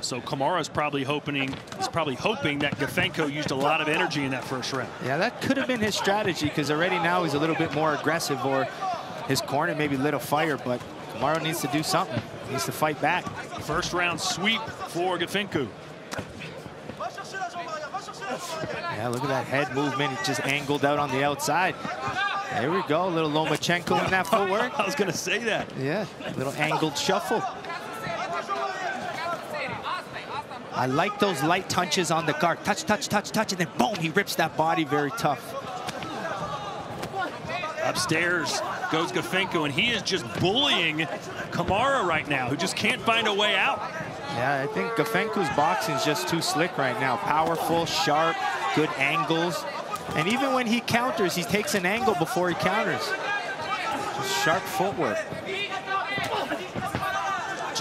So Camara's probably hoping is probably hoping that Gafencu used a lot of energy in that first round. Yeah, that could have been his strategy because already now he's a little bit more aggressive or his corner maybe lit a fire, but Camara needs to do something. He needs to fight back. First round sweep for Gafencu. Yeah, look at that head movement. He just angled out on the outside. There we go, a little Lomachenko in that [laughs] footwork. I was going to say that. Yeah, a little angled shuffle. I like those light touches on the guard. Touch, touch, touch, touch, and then boom, he rips that body very tough. Upstairs goes Gafencu, and he is just bullying Camara right now, who just can't find a way out. Yeah, I think Gafencu's boxing is just too slick right now. Powerful, sharp, good angles. And even when he counters, he takes an angle before he counters. Just sharp footwork.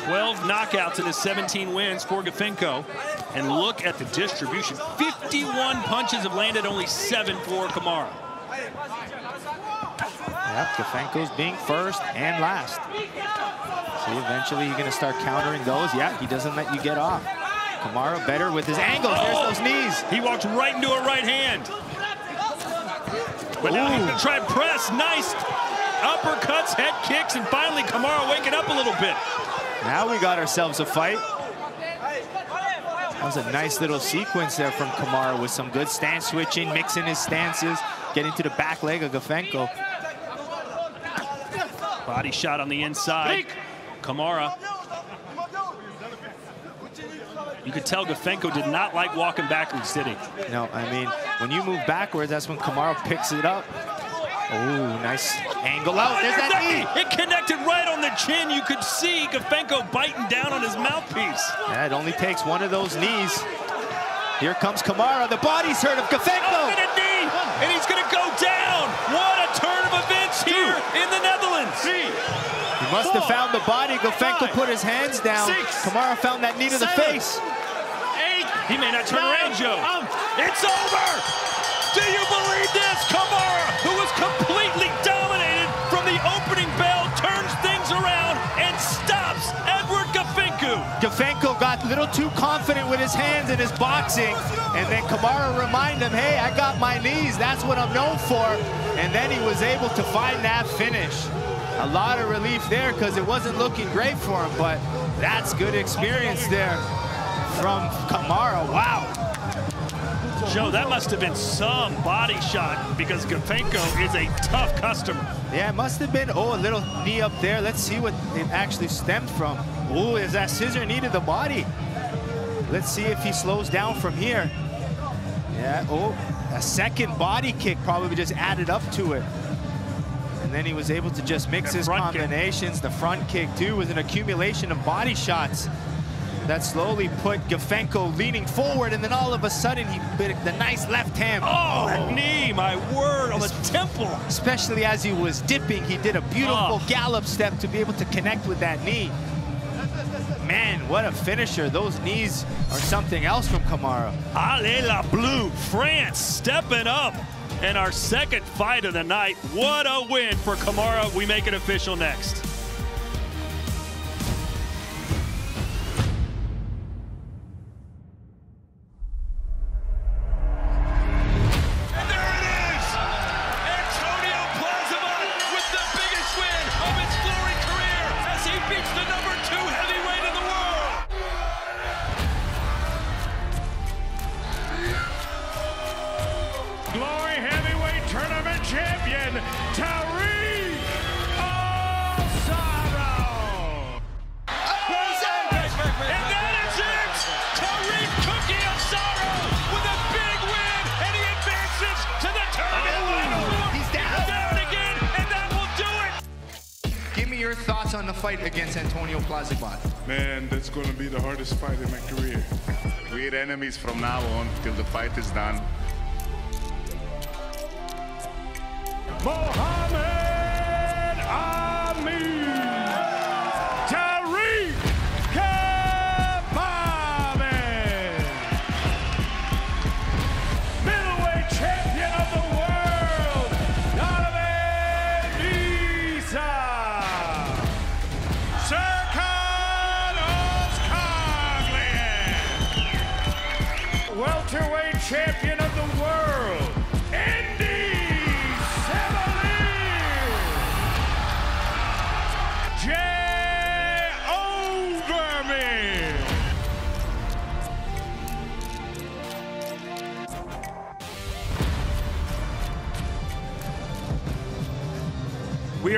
12 knockouts in his 17 wins for Gafencu. And look at the distribution. 51 punches have landed, only seven for Camara. Yep, Gafencu's being first and last. See, eventually you're going to start countering those. Yeah, he doesn't let you get off. Camara better with his angles. There's those knees. He walked right into a right hand. But now he's going to try and press. Nice uppercuts, head kicks, and finally Camara waking up a little bit. Now we got ourselves a fight. That was a nice little sequence there from Camara with some good stance switching, mixing his stances, getting to the back leg of Gafencu. Body shot on the inside. Camara. You could tell Gafencu did not like walking backwards, did he? No, I mean, when you move backwards, that's when Camara picks it up. Oh, nice angle out. There's that knee. It connected right on the chin. You could see Gafencu biting down on his mouthpiece. Yeah, it only takes one of those knees. Here comes Camara. The body's hurt of Gafencu. And a knee, and he's going to go down. What a turn of events here in the Netherlands. He must have found the body. Gafencu put his hands down. Camara found that knee to the face. Eight, He may not turn around, Joe. Um, it's over! Do you believe this? Camara, who was completely dominated from the opening bell, turns things around and stops Edward Gafencu. Gafencu got a little too confident with his hands and his boxing, and then Camara reminded him, hey, I got my knees, that's what I'm known for. And then he was able to find that finish. A lot of relief there because it wasn't looking great for him, but that's good experience there from Camara. Wow. Joe, that must have been some body shot because Gafencu is a tough customer. Yeah, it must have been, oh, a little knee up there. Let's see what it actually stemmed from. Oh, is that scissor knee to the body? Let's see if he slows down from here. Yeah, oh, a second body kick probably just added up to it. And then he was able to just mix his combinations. Kick. The front kick, too, was an accumulation of body shots that slowly put Gafencu leaning forward, and then all of a sudden he bit the nice left hand. Oh, that knee, my word, on the temple. Especially as he was dipping, he did a beautiful oh. gallop step to be able to connect with that knee. Man, what a finisher. Those knees are something else from Camara. Allez la Blue, France stepping up. in our second fight of the night. What a win for Camara. We make it official next. Fight against Antonio Plazibat? Man, that's going to be the hardest fight in my career. We're enemies from now on till the fight is done. Mohammed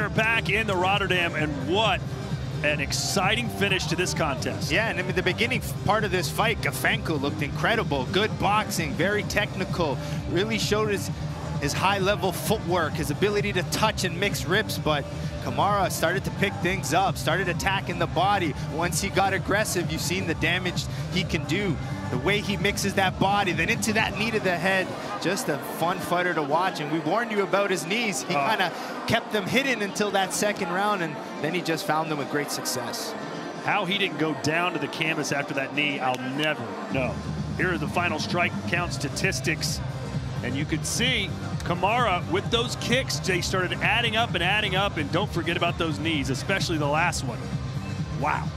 are back in the Rotterdam, and what an exciting finish to this contest. Yeah, and in the beginning part of this fight, Gafencu looked incredible. Good boxing, very technical, really showed his, his high-level footwork, his ability to touch and mix rips, but Camara started to pick things up, started attacking the body. Once he got aggressive, you've seen the damage he can do the way he mixes that body, then into that knee to the head. Just a fun fighter to watch. And we warned you about his knees. He oh. kind of kept them hidden until that second round, and then he just found them with great success. How he didn't go down to the canvas after that knee, I'll never know. Here are the final strike count statistics. And you could see Camara, with those kicks, they started adding up and adding up. And don't forget about those knees, especially the last one. Wow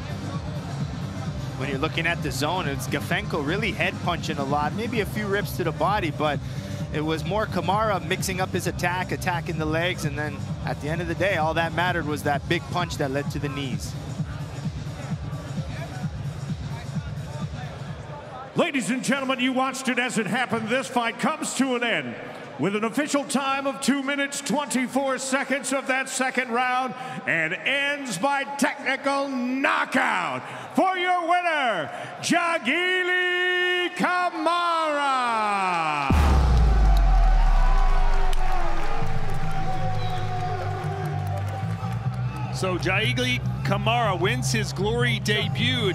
when you're looking at the zone. It's Gafencu really head punching a lot, maybe a few rips to the body, but it was more Camara mixing up his attack, attacking the legs, and then at the end of the day, all that mattered was that big punch that led to the knees. Ladies and gentlemen, you watched it as it happened. This fight comes to an end with an official time of 2 minutes 24 seconds of that second round and ends by technical knockout for your winner, Diaguely Camara. So Diaguely Camara wins his glory debut.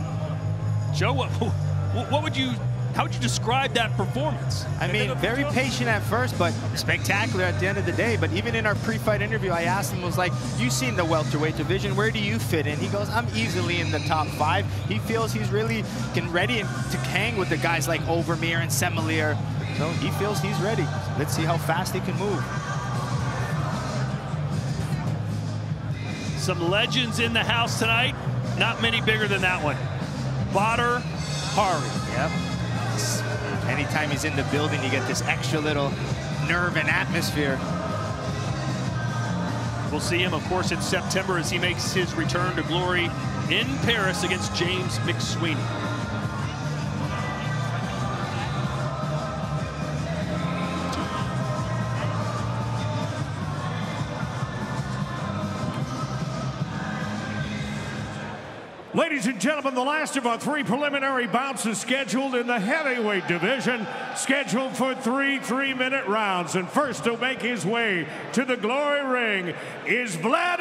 Joe, what, [laughs] what would you How would you describe that performance? I mean, very patient at first, but spectacular at the end of the day. But even in our pre-fight interview, I asked him, was like, you've seen the welterweight division. Where do you fit in? He goes, I'm easily in the top five. He feels he's really can ready to hang with the guys like Overmeer and Semeleer. So he feels he's ready. Let's see how fast he can move. Some legends in the house tonight. Not many bigger than that one. Badr Hari. Yep. Anytime he's in the building, you get this extra little nerve and atmosphere. We'll see him, of course, in September as he makes his return to glory in Paris against James McSweeney. Ladies and gentlemen, the last of our three preliminary bouts is scheduled in the heavyweight division, scheduled for three three-minute rounds. And first to make his way to the glory ring is Vladimir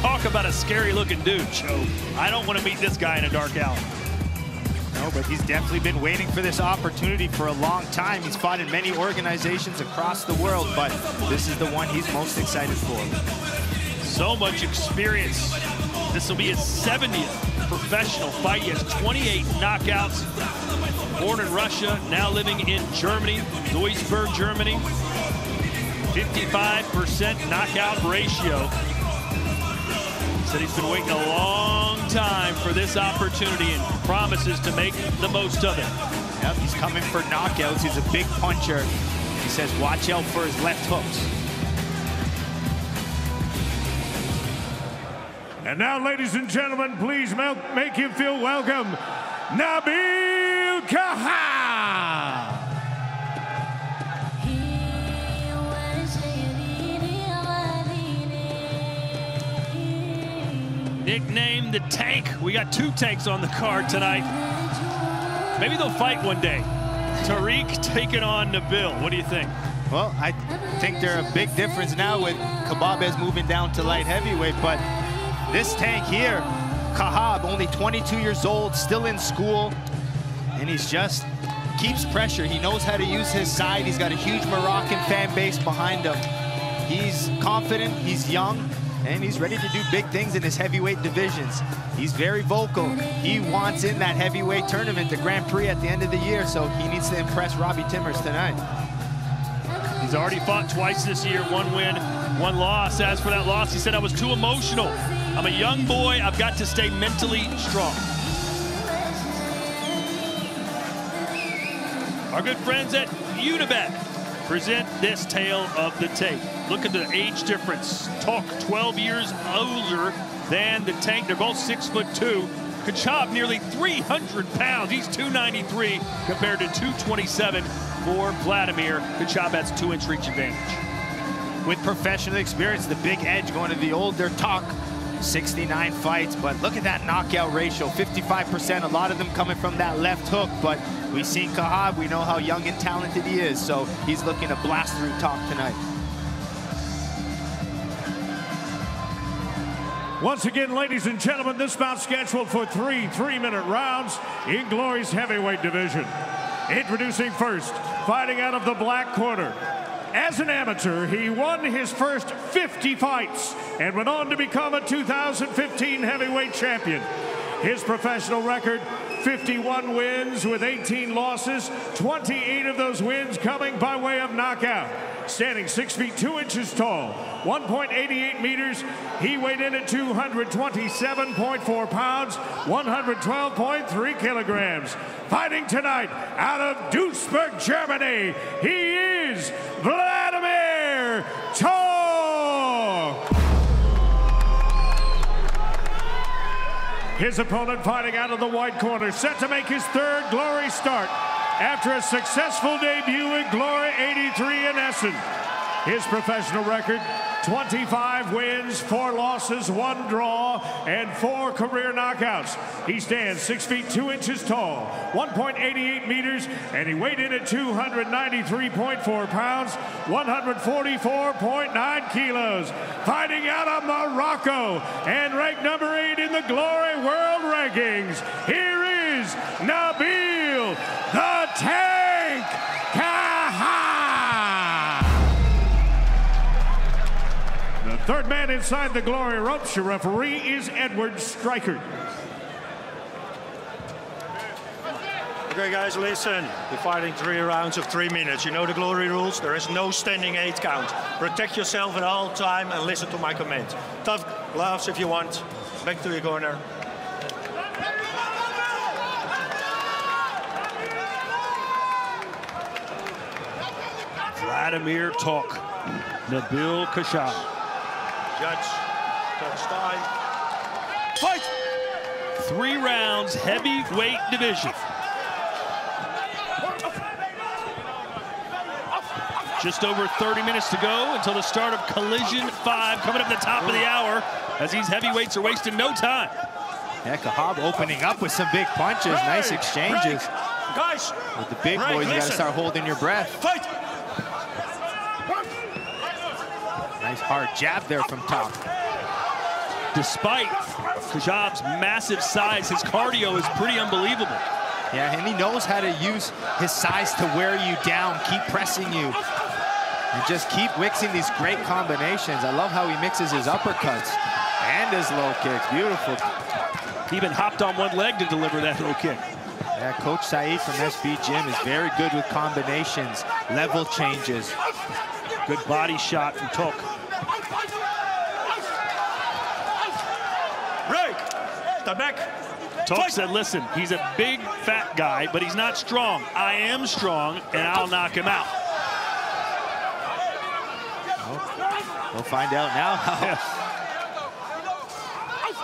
talk about a scary looking dude, Joe. I don't want to meet this guy in a dark alley. No, but he's definitely been waiting for this opportunity for a long time. He's fought in many organizations across the world, but this is the one he's most excited for. So much experience. This will be his 70th professional fight. He has 28 knockouts. Born in Russia, now living in Germany, Duisburg, Germany. 55% knockout ratio. Said he's been waiting a long time for this opportunity and promises to make the most of it. Yep, he's coming for knockouts. He's a big puncher. He says watch out for his left hooks. And now, ladies and gentlemen, please make him feel welcome, Nabil Khachab. Nicknamed the Tank. We got two tanks on the card tonight. Maybe they'll fight one day. Tarik taking on Nabil. What do you think? Well, I think they're a big difference now with Khbabez moving down to light heavyweight, but this tank here, Khachab, only 22 years old, still in school, and he's just keeps pressure. He knows how to use his side. He's got a huge Moroccan fan base behind him. He's confident, he's young, and he's ready to do big things in his heavyweight divisions. He's very vocal. He wants in that heavyweight tournament, the Grand Prix at the end of the year, so he needs to impress Robbie Timmers tonight. He's already fought twice this year, one win, one loss. As for that loss, he said, I was too emotional. I'm a young boy, I've got to stay mentally strong. Our good friends at Unibet present this tale of the tape. Look at the age difference. Tok 12 years older than the tank. They're both six foot two. Khachab nearly 300 pounds. He's 293 compared to 227 for Vladimir. Khachab has two inch reach advantage. With professional experience, the big edge going to the older Tok. 69 fights, but look at that knockout ratio, 55%, a lot of them coming from that left hook, but we've seen Khachab, we know how young and talented he is, so he's looking to blast through Tok tonight. Once again, ladies and gentlemen, this bout scheduled for three three-minute rounds in Glory's heavyweight division. Introducing first, fighting out of the black corner, as an amateur, he won his first 50 fights and went on to become a 2015 heavyweight champion. His professional record 51 wins with 18 losses, 28 of those wins coming by way of knockout. Standing 6 feet 2 inches tall, 1.88 meters, he weighed in at 227.4 pounds, 112.3 kilograms. Fighting tonight out of Duisburg, Germany, he is Vladimir Tok. His opponent fighting out of the white corner, set to make his third glory start. After a successful debut in Glory 83 in Essen. His professional record 25 wins, 4 losses, 1 draw, and 4 career knockouts. He stands 6 feet 2 inches tall, 1.88 meters, and he weighed in at 293.4 pounds, 144.9 kilos. Fighting out of Morocco and ranked number 8 in the Glory World Rankings. Here is Nabil the Tank third man inside the glory ropes, your referee is Edward Stryker. Okay, guys, listen. You're fighting three rounds of three minutes. You know the glory rules. There is no standing eight count. Protect yourself at all time and listen to my command. Tough gloves if you want. Back to your corner. Vladimir Tok, Nabil Khachab. Judge, touch time. Fight! Three rounds, heavyweight division. Just over 30 minutes to go until the start of Collision 5 coming up at the top of the hour as these heavyweights are wasting no time. Yeah, Khachab opening up with some big punches, nice exchanges. Guys, With the big boys, you gotta start holding your breath. Fight! Nice hard jab there from Tok. Despite Khachab's massive size, his cardio is pretty unbelievable. Yeah, and he knows how to use his size to wear you down, keep pressing you. And just keep mixing these great combinations. I love how he mixes his uppercuts and his low kicks. Beautiful. He even hopped on one leg to deliver that low kick. Yeah, Coach Saeed from SB Gym is very good with combinations, level changes. Good body shot from Tok. Break! Step back. Tok said, listen, he's a big, fat guy, but he's not strong. I am strong, and I'll knock him out. We'll find out now how.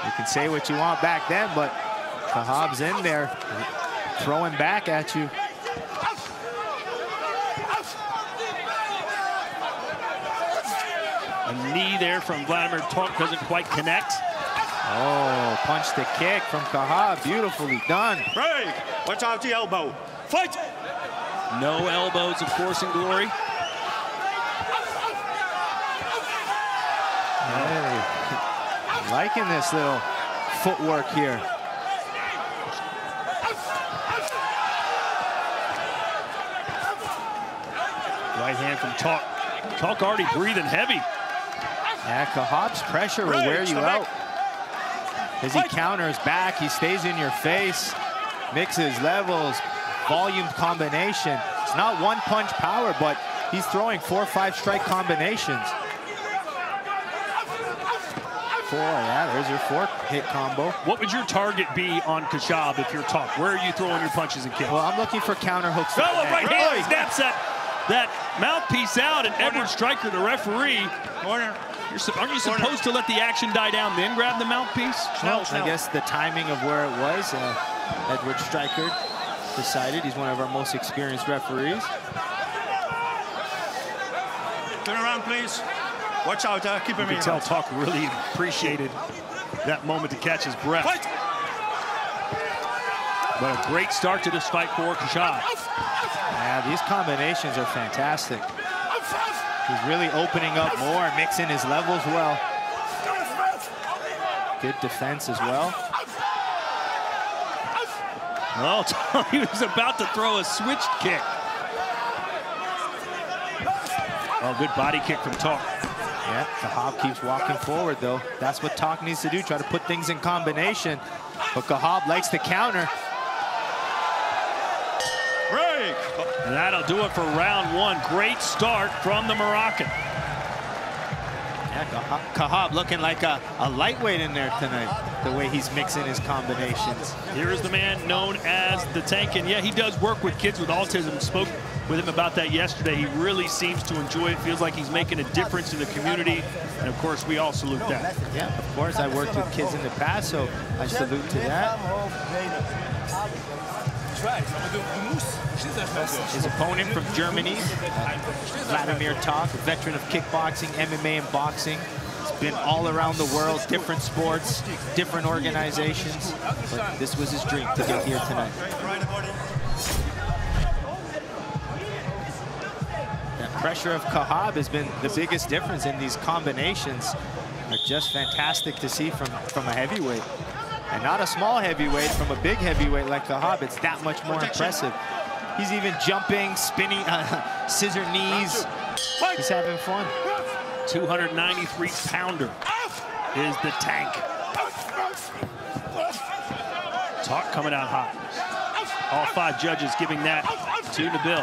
You can say what you want back then, but Khachab's in there, throwing back at you. A knee there from Vladimir Tok doesn't quite connect. Oh, punch the kick from Khachab, beautifully done. Break! Watch out the elbow. Fight! No elbows, of course, in glory. Hey, [laughs] liking this little footwork here. Right hand from Tok. Tok already breathing heavy. Yeah, Khachab's pressure will wear you step out. Back. As he counters back, he stays in your face, mixes levels, volume combination. It's not one punch power, but he's throwing four or five strike combinations. Four, yeah, there's your four hit combo. What would your target be on Khachab if you're Tok? Where are you throwing your punches and kicks? Well, I'm looking for counter hooks. to Oh, the right hand snaps that, that mouthpiece out, and Edward Stryker, the referee, Corner. You're, su- aren't you supposed to let the action die down, then grab the mouthpiece? Snel, I guess the timing of where it was, uh, Edward Stryker decided. He's one of our most experienced referees. Turn around, please. Watch out, uh, keep him You in can your tell hands. Tok really appreciated that moment to catch his breath. Fight! But a great start to this fight for Khachab. Yeah, these combinations are fantastic. He's really opening up more, mixing his levels well. Good defense as well. Well, [laughs] he was about to throw a switch kick. Oh, good body kick from Tok. Yeah, the Khachab keeps walking forward though. That's what Tok needs to do, try to put things in combination. But Khachab likes to counter. Break! And that'll do it for round one. Great start from the Moroccan. Yeah, Khachab, looking like a, a lightweight in there tonight, the way he's mixing his combinations. Here is the man known as the Tank, and yeah, he does work with kids with autism. Spoke with him about that yesterday. He really seems to enjoy it. Feels like he's making a difference in the community, and of course, we all salute that. Yeah, of course, I worked with kids in the past, so I salute to that. His opponent from Germany, Vladimir Tok, a veteran of kickboxing, MMA, and boxing. He's been all around the world, different sports, different organizations. But this was his dream to get here tonight. That pressure of Khachab has been the biggest difference in these combinations. Are just fantastic to see from, from a heavyweight. And not a small heavyweight, from a big heavyweight like the it's that much more impressive. He's even jumping, spinning, uh, [laughs] scissor knees. He's having fun. 293 pounder is the tank. Tok coming out hot. All five judges giving that to Nabil.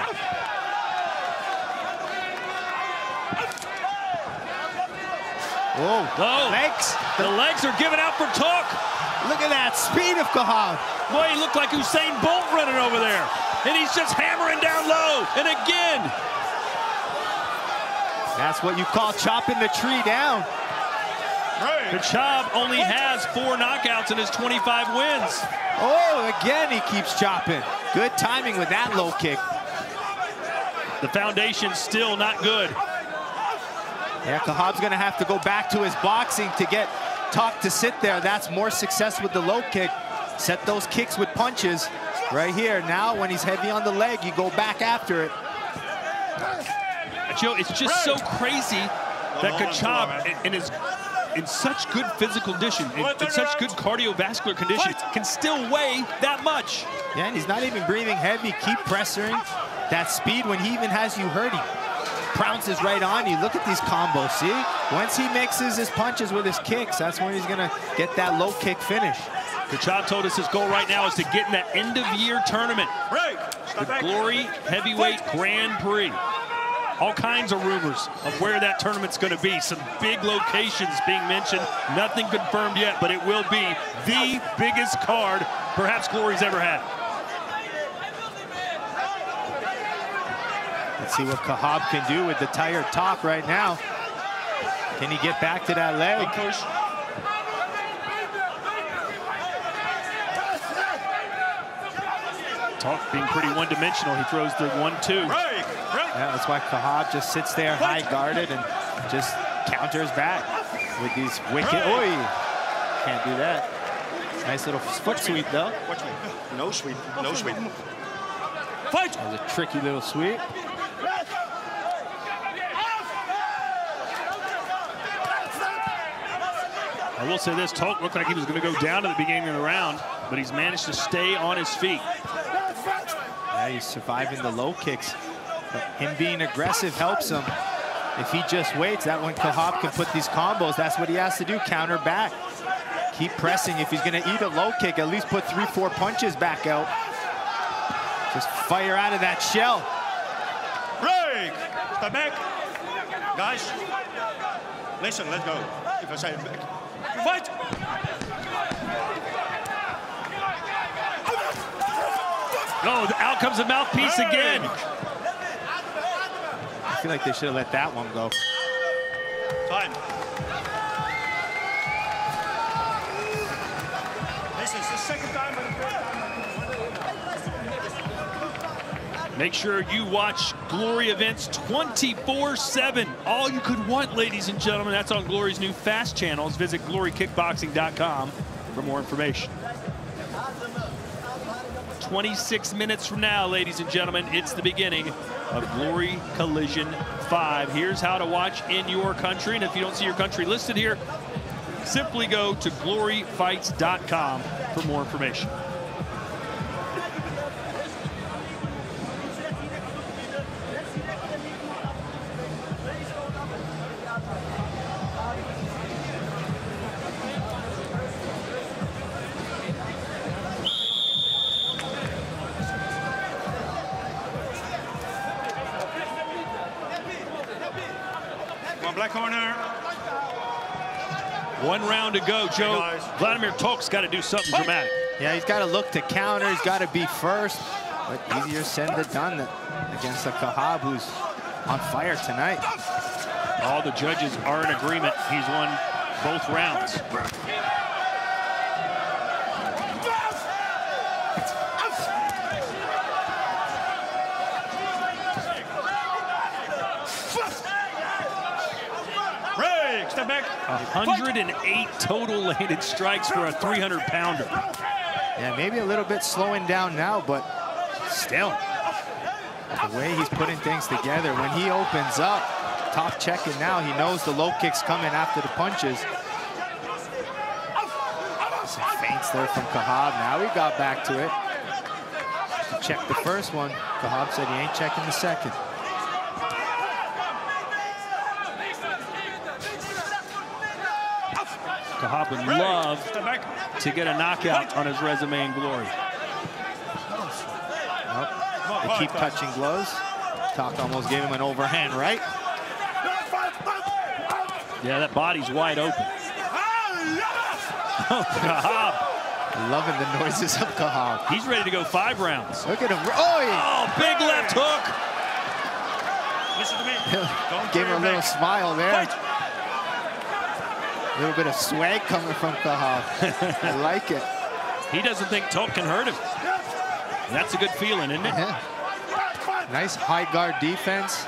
Whoa, oh, legs. The legs are giving out for Tok. Look at that speed of Khachab. Boy, he looked like Usain Bolt running over there. And he's just hammering down low. And again. That's what you call chopping the tree down. Khachab only has four knockouts in his 25 wins. Oh, again he keeps chopping. Good timing with that low kick. The foundation's still not good. Yeah, Khachab's gonna have to go back to his boxing to get Tok to sit there. That's more success with the low kick. Set those kicks with punches right here. Now, when he's heavy on the leg, you go back after it. Joe, it's just so crazy that Khachab, in, in his in such good physical condition, in, in such good cardiovascular condition, can still weigh that much. Yeah, and he's not even breathing heavy. Keep pressuring that speed when he even has you hurting. Pounces right on you. Look at these combos, see? Once he mixes his punches with his kicks, that's when he's gonna get that low kick finish. Khachab told us his goal right now is to get in that end-of-year tournament. The Glory Heavyweight Grand Prix. All kinds of rumors of where that tournament's going to be. Some big locations being mentioned. Nothing confirmed yet, but it will be the biggest card perhaps Glory's ever had. Let's see what Khachab can do with the tired Tok right now. Can he get back to that leg? Tok being pretty one-dimensional. He throws the one-two. Yeah, that's why Khachab just sits there high guarded and just counters back with these wicked. Oi! Can't do that. Nice little foot sweep though. No sweep. No sweep. Fight! That was a tricky little sweep. I will say this, Tok looked like he was going to go down at the beginning of the round, but he's managed to stay on his feet. Yeah, he's surviving the low kicks. But him being aggressive helps him. If he just waits, that when Khachab can put these combos, that's what he has to do, counter back. Keep pressing. If he's going to eat a low kick, at least put three, four punches back out. Just fire out of that shell. Break! Step back. Guys, listen, let's go. If I say back. Fight! Oh, out comes the mouthpiece again. I feel like they should have let that one go. Time. This is the second time and the third time. Make sure you watch Glory events 24-7. All you could want, ladies and gentlemen. That's on Glory's new fast channels. Visit glorykickboxing.com for more information. 26 minutes from now, ladies and gentlemen, it's the beginning of Glory Collision 5. Here's how to watch in your country. And if you don't see your country listed here, simply go to gloryfights.com for more information. Joe. Vladimir Tok's got to do something dramatic. Yeah, he's got to look to counter. He's got to be first. But easier said than done against the Khachab, who's on fire tonight. All the judges are in agreement. He's won both rounds. Step back. 108 total landed strikes for a 300 pounder. Yeah, maybe a little bit slowing down now, but still. The way he's putting things together, when he opens up, Tok checking now, he knows the low kick's coming after the punches. Some feints there from Khachab. Now he got back to it. He checked the first one. Khachab said he ain't checking the second. Khachab would love to get a knockout on his resume in glory. Nope. They keep touching gloves. Tok almost gave him an overhand right. Yeah, that body's wide open. Oh, Khachab. [laughs] Loving the noises of Khachab. He's ready to go five rounds. Look at him. Oh, oh big left hook. Listen to me. Don't Gave him a little back. smile there. A little bit of swag coming from Khachab. I [laughs] like it. He doesn't think Tok can hurt him. That's a good feeling, isn't it? Nice high guard defense.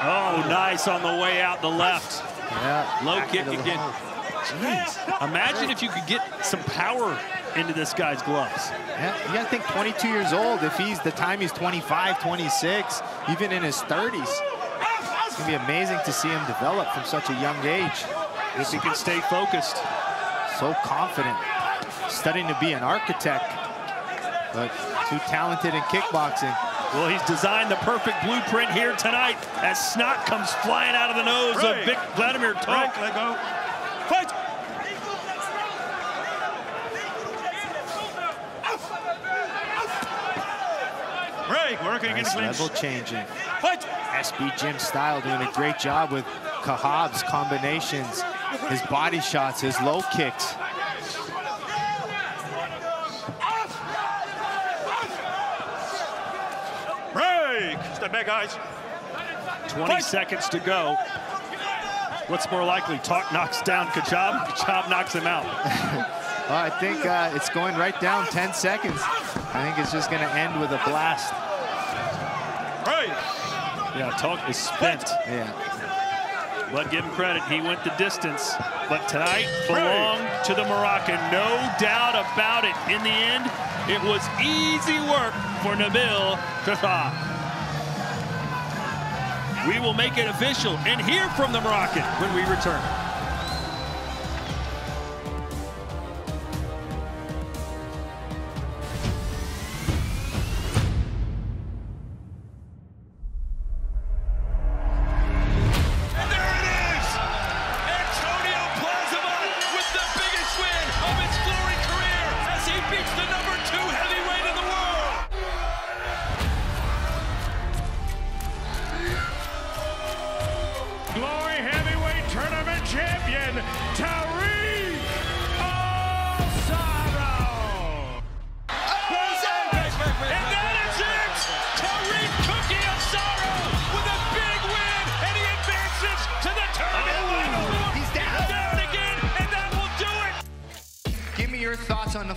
Oh, nice on the way out the left. Yeah. Low kick again. Jeez. Imagine if you could get some power into this guy's gloves. Yeah, you gotta think 22 years old. If he's the time he's 25, 26, even in his 30s, it's gonna be amazing to see him develop from such a young age. If he can stay focused. So confident, studying to be an architect, but too talented in kickboxing. Well, he's designed the perfect blueprint here tonight as snot comes flying out of the nose Break. of Vic Vladimir Break, Tok. let go. Fight! Break, working Nice in clinch. level changing. Fight! SB Gym Style doing a great job with Khachab's combinations, his body shots, his low kicks. Break! Step back, guys. 20 seconds to go. What's more likely? Tok knocks down Khachab. Khachab knocks him out. [laughs] Well, I think uh, it's going right down 10 seconds. I think it's just going to end with a blast. Yeah, Tok is spent. Yeah. But give him credit, he went the distance. But tonight belonged to the Moroccan, no doubt about it. In the end, it was easy work for Nabil Khachab. We will make it official and hear from the Moroccan when we return.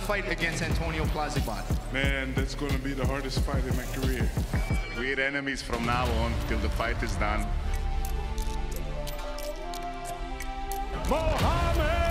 Fight against Antonio Plazibat. Man, that's gonna be the hardest fight in my career. We're enemies from now on till the fight is done. Mohammed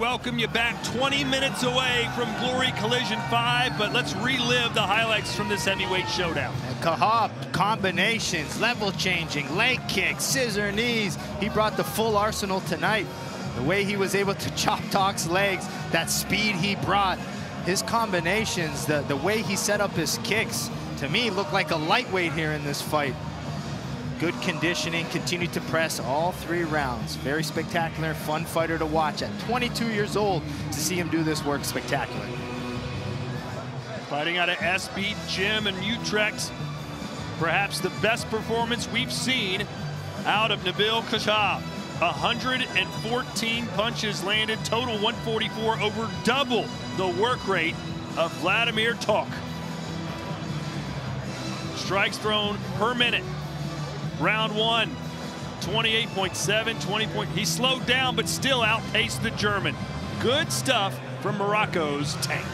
welcome you back 20 minutes away from Glory Collision 5, but let's relive the highlights from this heavyweight showdown. Khachab, combinations, level changing, leg kicks, scissor knees. He brought the full arsenal tonight. The way he was able to [laughs] chop Tok's legs, that speed he brought, his combinations, the, the way he set up his kicks, to me looked like a lightweight here in this fight. Good conditioning, continued to press all three rounds. Very spectacular, fun fighter to watch at 22 years old to see him do this work spectacular. Fighting out of SB Gym in Utrecht. Perhaps the best performance we've seen out of Nabil Khachab. 114 punches landed, total 144, over double the work rate of Vladimir Tok. Strikes thrown per minute. Round one, 28.7, 20 point. He slowed down, but still outpaced the German. Good stuff from Morocco's tank.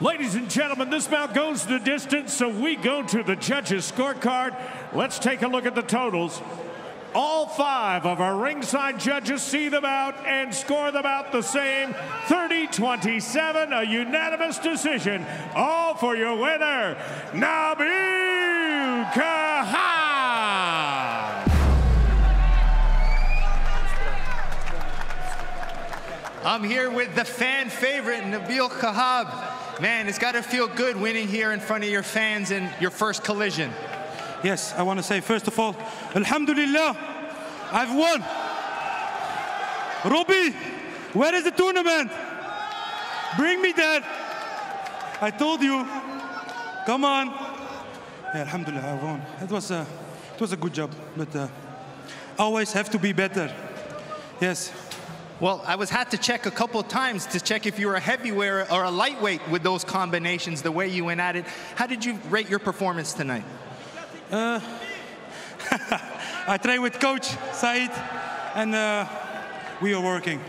Ladies and gentlemen, this bout goes the distance, so we go to the judges' scorecard. Let's take a look at the totals. All five of our ringside judges see them out and score them out the same 30 27, a unanimous decision. All for your winner, Nabil Khachab. I'm here with the fan favorite, Nabil Khachab. Man, it's got to feel good winning here in front of your fans in your first collision. Yes, I want to say first of all, Alhamdulillah, I've won. Robbie, where is the tournament? Bring me that. I told you. Come on. Yeah, Alhamdulillah, I won. It was a, it was a good job, but uh, always have to be better. Yes. Well, I was had to check a couple of times to check if you were a heavyweight or a lightweight with those combinations, the way you went at it. How did you rate your performance tonight? Uh, [laughs] I train with coach Said, and uh, we are working.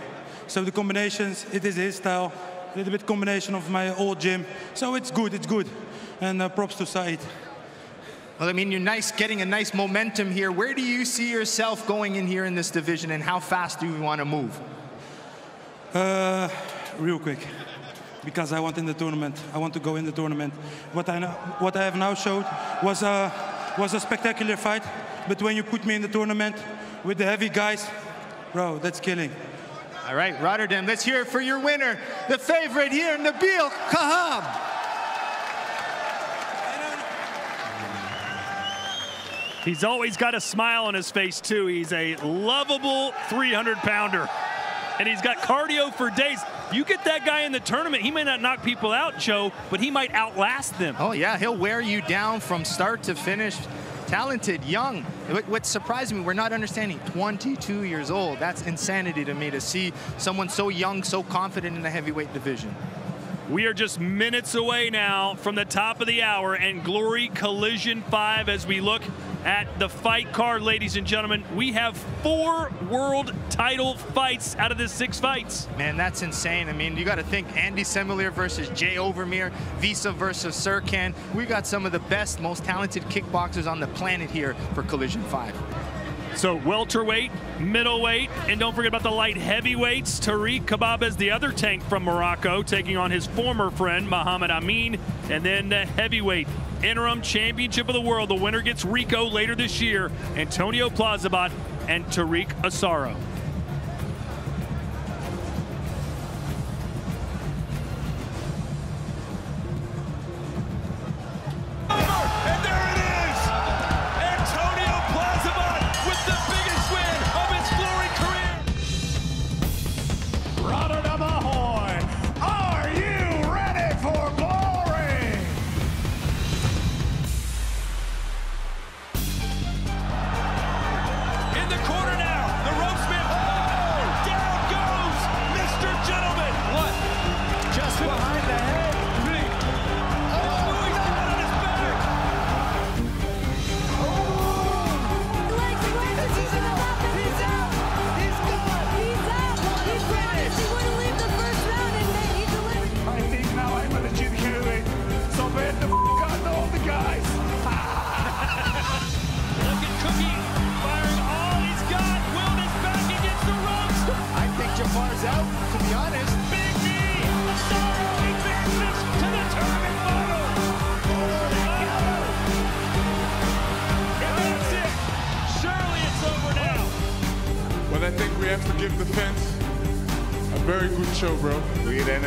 So the combinations, it is his style, a little bit combination of my old gym. So it's good, it's good. And uh, props to Said. Well, I mean, you're nice, getting a nice momentum here. Where do you see yourself going in here in this division, and how fast do you want to move? Uh, real quick, because I want in the tournament. I want to go in the tournament. What I know, what I have now showed was a was a spectacular fight. But when you put me in the tournament with the heavy guys, bro, that's killing. All right, Rotterdam, let's hear it for your winner, the favorite here, Nabil Khachab. He's always got a smile on his face, too. He's a lovable 300 pounder. And he's got cardio for days. You get that guy in the tournament, he may not knock people out, Joe, but he might outlast them. Oh, yeah, he'll wear you down from start to finish. Talented, young. What, surprised me, we're not understanding, 22 years old. That's insanity to me to see someone so young, so confident in the heavyweight division. We are just minutes away now from the top of the hour and Glory Collision 5 as we look at the fight card, ladies and gentlemen. We have four world title fights out of the six fights. Man, that's insane. I mean, you got to think Endy Semeleer versus Jay Overmeer, Wisse versus Serkan. We got some of the best, most talented kickboxers on the planet here for Collision 5. So welterweight, middleweight, and don't forget about the light heavyweights. Tarik Khbabez is the other tank from Morocco, taking on his former friend Muhammad Amin, and then the heavyweight interim championship of the world. The winner gets Rico later this year. Antonio Plazibat and Tarik Osaro.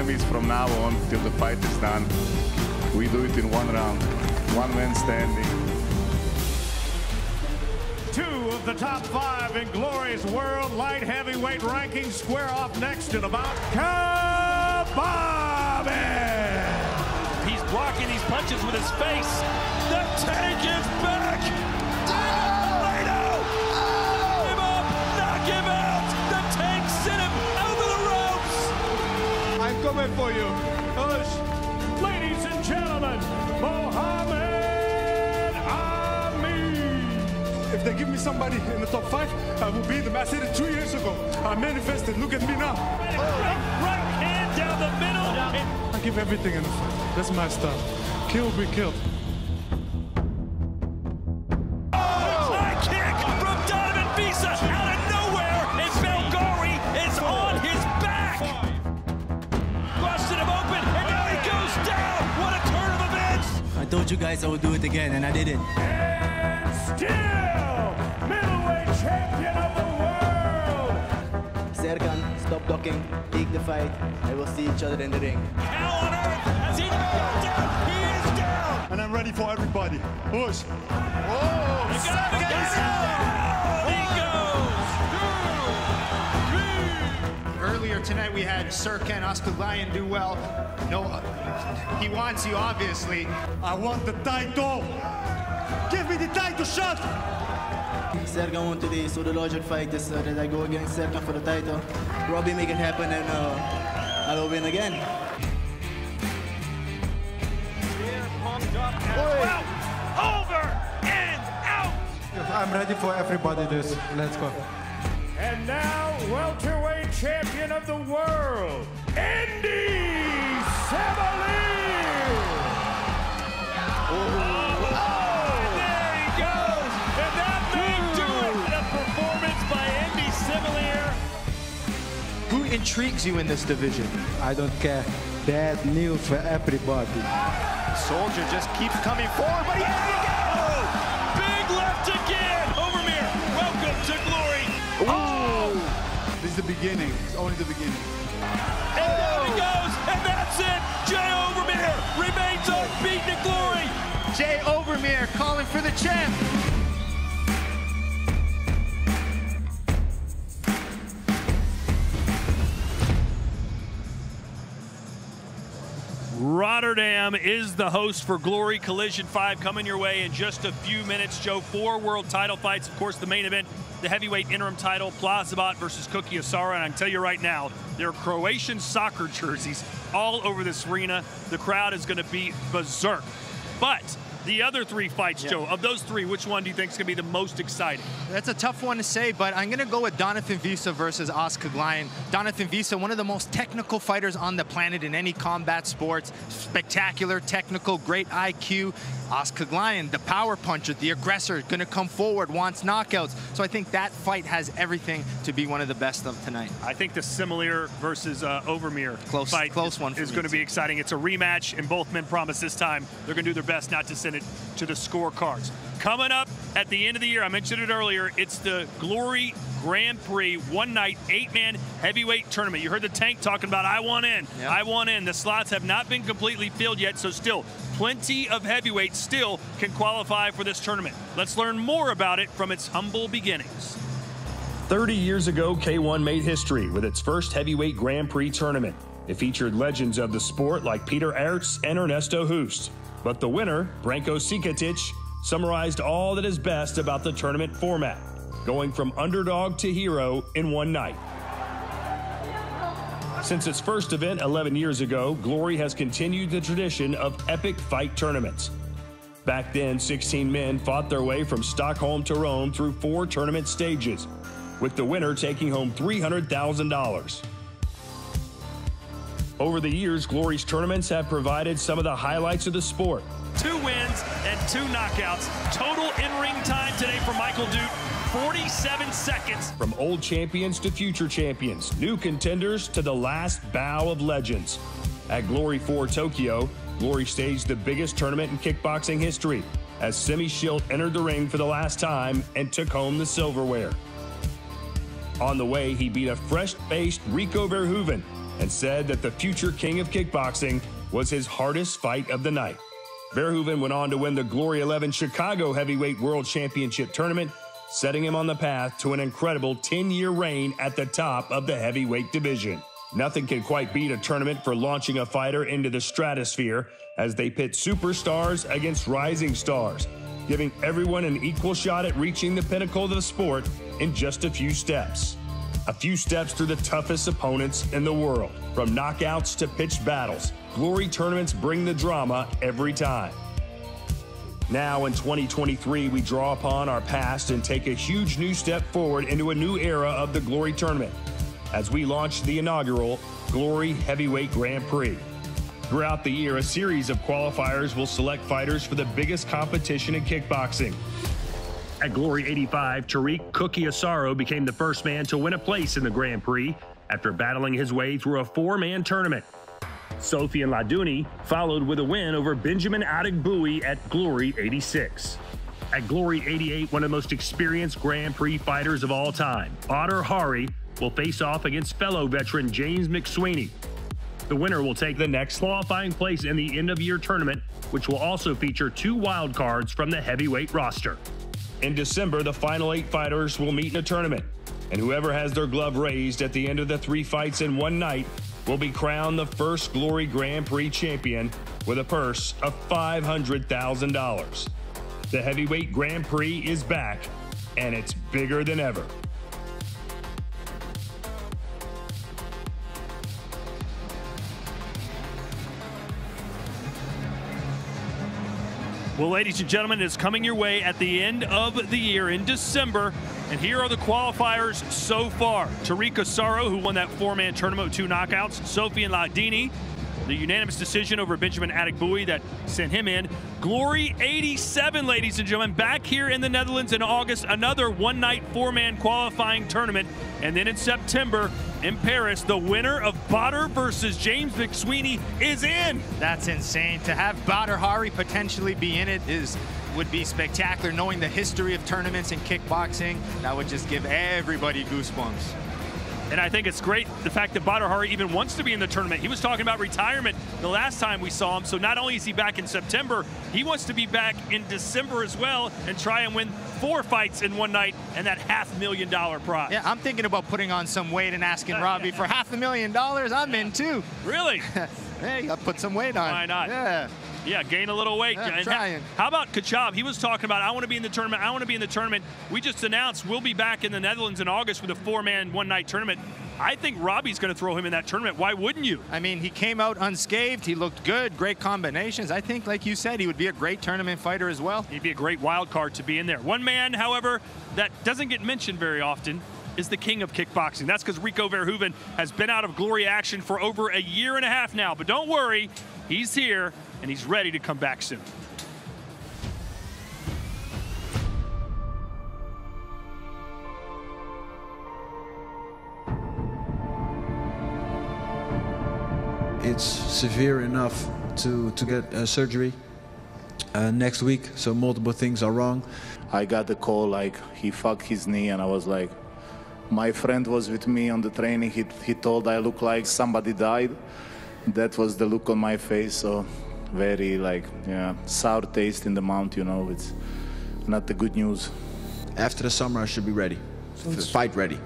Enemies from now on till the fight is done. We do it in one round. one man standing. Two of the top five in Glory's World Light Heavyweight rankings square off next in about Khbabez. He's blocking these punches with his face. The tank is back. Coming for you. Hush. Ladies and gentlemen, Mohammed Ali. If they give me somebody in the top five, I will be the I said it two years ago. I manifested. Look at me now. Right, right hand down the middle. I give everything in the fight. That's my style. Kill, be killed. Told you guys I would do it again, and I did it. Still middleweight champion of the world. Serkan, stop talking, take the fight, and we'll see each other in the ring. Hell on earth as he goes down. He is down. And I'm ready for everybody. Push. Oh, oh Earlier tonight we had Serkan Ozcaglayan do well. No, he wants you obviously. I want the title. Give me the title shot. Serkan won today, so the logic fight is uh, that I go against Serkan for the title. Robbie make it happen, and uh, I'll win again. Out, over, and out. I'm ready for everybody. This. Let's go. And now, welterweight champion of the world, Endy Semeleer. There he goes, and that may do it. A performance by Endy Semeleer. Who intrigues you in this division? I don't care. Bad news for everybody. Soldier just keeps coming forward, but he There This is the beginning. It's only the beginning. And down he goes, and that's it. Jay Overmeer remains unbeaten in glory. Jay Overmeer calling for the champ. Is the host for Glory Collision 5 coming your way in just a few minutes. Joe, four world title fights. Of course, the main event, the heavyweight interim title, Plazibat versus Cookie Osaro. And I can tell you right now, there are Croatian soccer jerseys all over this arena. The crowd is going to be berserk. But the other three fights, Joe, of those three, which one do you think is going to be the most exciting? That's a tough one to say, but I'm going to go with Donovan Wisse versus Oscar Glyan. Donovan Wisse, one of the most technical fighters on the planet in any combat sports. Spectacular, technical, great IQ. Ozcaglayan, the power puncher, the aggressor, going to come forward, wants knockouts. So I think that fight has everything to be one of the best of tonight. I think the Semeleer versus uh, Overmeer Close- fight close is, one for is going to be exciting. It's a rematch, and both men promise this time they're going to do their best not to send it to the scorecards. Coming up at the end of the year, I mentioned it earlier, it's the Glory Grand Prix one night, eight man heavyweight tournament. You heard the tank talking about, I want in, Yeah. I want in. The slots have not been completely filled yet, so still, plenty of heavyweights still can qualify for this tournament. Let's learn more about it from its humble beginnings. 30 years ago, K1 made history with its first heavyweight Grand Prix tournament. It featured legends of the sport like Peter Aerts and Ernesto Hoost. But the winner, Branko Cikatic, summarized all that is best about the tournament format, going from underdog to hero in one night. Since its first event 11 years ago, Glory has continued the tradition of epic fight tournaments. Back then, 16 men fought their way from Stockholm to Rome through four tournament stages, with the winner taking home $300,000. Over the years, Glory's tournaments have provided some of the highlights of the sport. Two wins and two knockouts. Total in-ring time today for Michael Duut, 47 seconds. From old champions to future champions, new contenders to the last bow of legends. At Glory 4 Tokyo, Glory staged the biggest tournament in kickboxing history as Semmy Schilt entered the ring for the last time and took home the silverware. On the way, he beat a fresh faced Rico Verhoeven and said that the future king of kickboxing was his hardest fight of the night. Verhoeven went on to win the Glory 11 Chicago Heavyweight World Championship tournament, setting him on the path to an incredible 10 year reign at the top of the heavyweight division. Nothing can quite beat a tournament for launching a fighter into the stratosphere as they pit superstars against rising stars, giving everyone an equal shot at reaching the pinnacle of the sport in just a few steps. A few steps through the toughest opponents in the world. From knockouts to pitched battles, Glory tournaments bring the drama every time. Now in 2023, we draw upon our past and take a huge new step forward into a new era of the Glory tournament as we launch the inaugural Glory Heavyweight Grand Prix. Throughout the year, a series of qualifiers will select fighters for the biggest competition in kickboxing. At Glory 85, Tarik Cookie Asaro became the first man to win a place in the Grand Prix after battling his way through a four man tournament. Sofian Laidouni followed with a win over Benjamin Adegbuyi at Glory 86. At Glory 88, one of the most experienced Grand Prix fighters of all time, Badr Hari will face off against fellow veteran James McSweeney. The winner will take the next qualifying place in the end of year tournament, which will also feature two wild cards from the heavyweight roster. In December, the final eight fighters will meet in a tournament, and whoever has their glove raised at the end of the three fights in one night will be crowned the first Glory Grand Prix champion with a purse of $500,000. The heavyweight Grand Prix is back, and it's bigger than ever. Well, ladies and gentlemen, it's coming your way at the end of the year in December. And here are the qualifiers so far. Tarik Osaro, who won that four-man tournament with two knockouts. Sofian Laidouni, the unanimous decision over Benjamin Adegbuyi that sent him in. Glory 87, ladies and gentlemen, back here in the Netherlands in August, another one-night four-man qualifying tournament. And then in September in Paris, the winner of Badr versus James McSweeney is in. That's insane. To have Badr Hari potentially be in it is would be spectacular. Knowing the history of tournaments in kickboxing, that would just give everybody goosebumps. And I think it's great the fact that Badr Hari even wants to be in the tournament. He was talking about retirement the last time we saw him. So not only is he back in September, he wants to be back in December as well and try and win four fights in one night and that half million dollar prize. Yeah, I'm thinking about putting on some weight and asking Robbie for half a million dollars. I'm in too. Really? [laughs] hey, I'll put some weight on. Why not? Yeah. Yeah, gain a little weight. Yeah, trying. How about Khachab? He was talking about, I want to be in the tournament. I want to be in the tournament. We just announced we'll be back in the Netherlands in August with a four-man, one-night tournament. I think Robbie's going to throw him in that tournament. Why wouldn't you? I mean, he came out unscathed. He looked good. Great combinations. I think, like you said, he would be a great tournament fighter as well. He'd be a great wild card to be in there. One man, however, that doesn't get mentioned very often is the king of kickboxing. That's because Rico Verhoeven has been out of glory action for over a year and a half now. But don't worry, he's here and he's ready to come back soon. It's severe enough to, to get uh, surgery uh, next week, so multiple things are wrong. I got the call like he fucked his knee, and I was like, my friend was with me on the training. He, he told I look like somebody died. That was the look on my face. So very like yeah, sour taste in the mouth. You know, it's not the good news. After the summer, I should be ready, F- fight ready.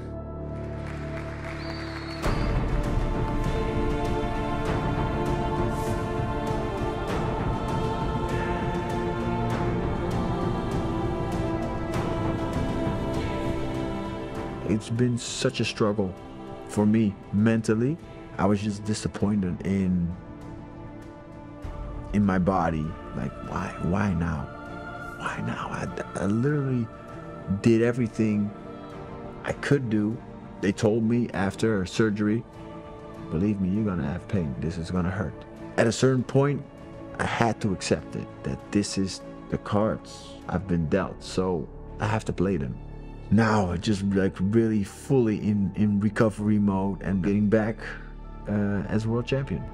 It's been such a struggle for me mentally. I was just disappointed in in my body. Like, why? Why now? Why now? I, I literally did everything I could do. They told me after surgery, believe me, you're gonna have pain. This is gonna hurt. At a certain point, I had to accept it that this is the cards I've been dealt. So I have to play them. Now, just like really fully in in recovery mode and getting back uh, as world champion.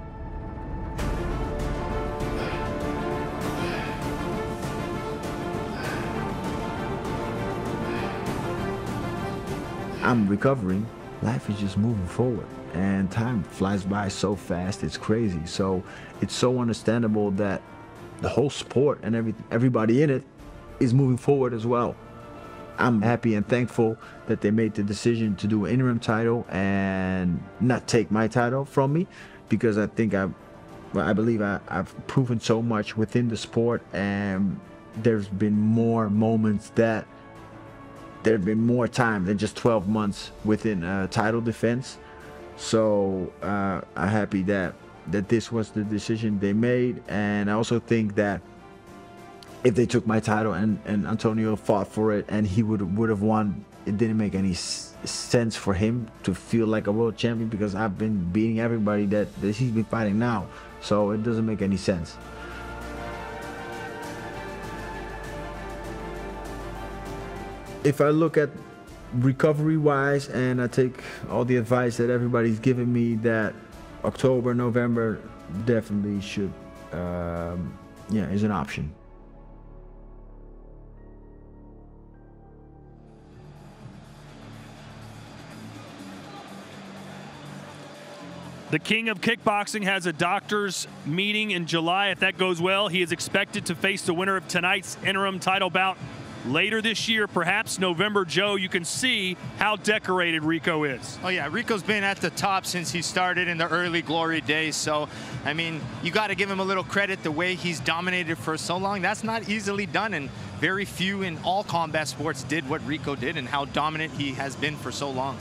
I'm recovering. Life is just moving forward, and time flies by so fast. It's crazy. So it's so understandable that the whole sport and every, everybody in it is moving forward as well. I'm happy and thankful that they made the decision to do an interim title and not take my title from me because I think I, well, I believe I, I've proven so much within the sport and there's been more moments that there have been more time than just 12 months within a title defense. So uh, I'm happy that that this was the decision they made, and I also think that if they took my title and, and Antonio fought for it and he would would have won, it didn't make any sense for him to feel like a world champion because I've been beating everybody that, that he's been fighting now. So it doesn't make any sense. If I look at recovery wise and I take all the advice that everybody's given me that October, November definitely should, um, yeah, is an option. The king of kickboxing has a doctor's meeting in July. If that goes well, he is expected to face the winner of tonight's interim title bout later this year, perhaps November. Joe, you can see how decorated Rico is. Oh yeah, Rico's been at the top since he started in the early glory days. So, I mean, you got to give him a little credit the way he's dominated for so long. That's not easily done, and very few in all combat sports did what Rico did and how dominant he has been for so long.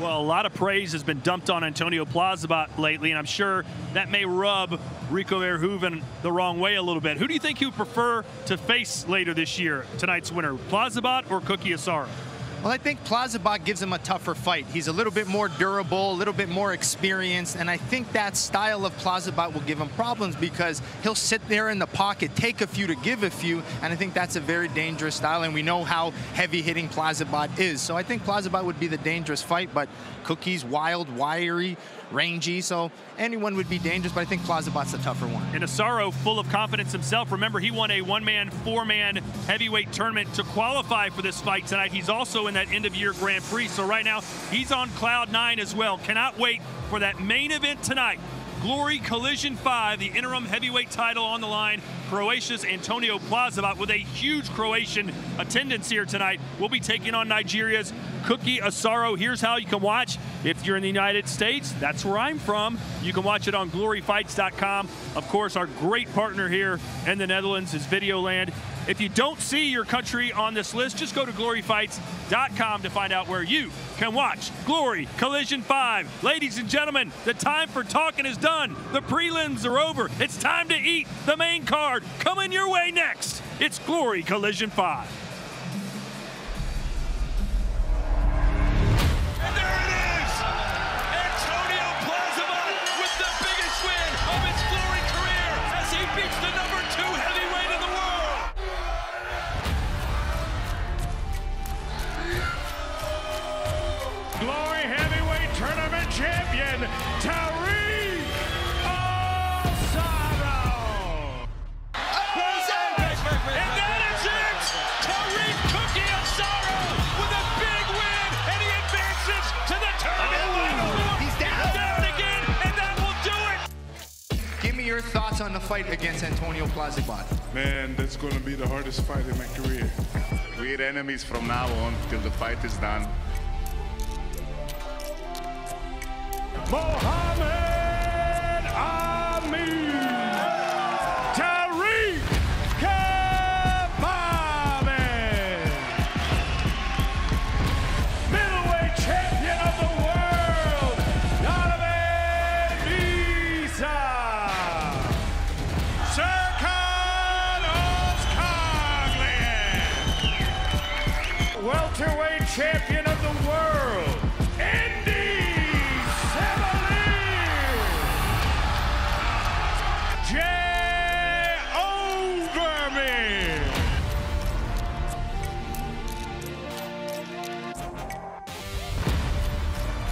Well, a lot of praise has been dumped on Antonio Plazibat lately, and I'm sure that may rub Rico Verhoeven the wrong way a little bit. Who do you think you prefer to face later this year, tonight's winner, Plazibat or Cookie Osaro? Well, I think Plazibat gives him a tougher fight. He's a little bit more durable, a little bit more experienced, and I think that style of Plazibat will give him problems because he'll sit there in the pocket, take a few to give a few, and I think that's a very dangerous style, and we know how heavy-hitting Plazibat is. So I think Plazibat would be the dangerous fight, but Cookie's wild, wiry, rangy, so anyone would be dangerous, but I think Plazibat's the tougher one. And Osaro, full of confidence himself. Remember, he won a one-man, four-man heavyweight tournament to qualify for this fight tonight. He's also in that end-of-year Grand Prix, so right now he's on cloud nine as well. Cannot wait for that main event tonight. Glory Collision 5, the interim heavyweight title on the line. Croatia's Antonio Plazibat with a huge Croatian attendance here tonight. We'll be taking on Nigeria's Cookie Osaro. Here's how you can watch. If you're in the United States, that's where I'm from. You can watch it on gloryfights.com. Of course, our great partner here in the Netherlands is Videoland. If you don't see your country on this list, just go to gloryfights.com to find out where you can watch Glory Collision 5. Ladies and gentlemen, the time for talking is done. The prelims are over. It's time to eat the main card. Coming your way next, it's Glory Collision 5. Fight against Antonio Plazibat. Man, that's going to be the hardest fight in my career. We're enemies from now on till the fight is done. Mohammed Amin.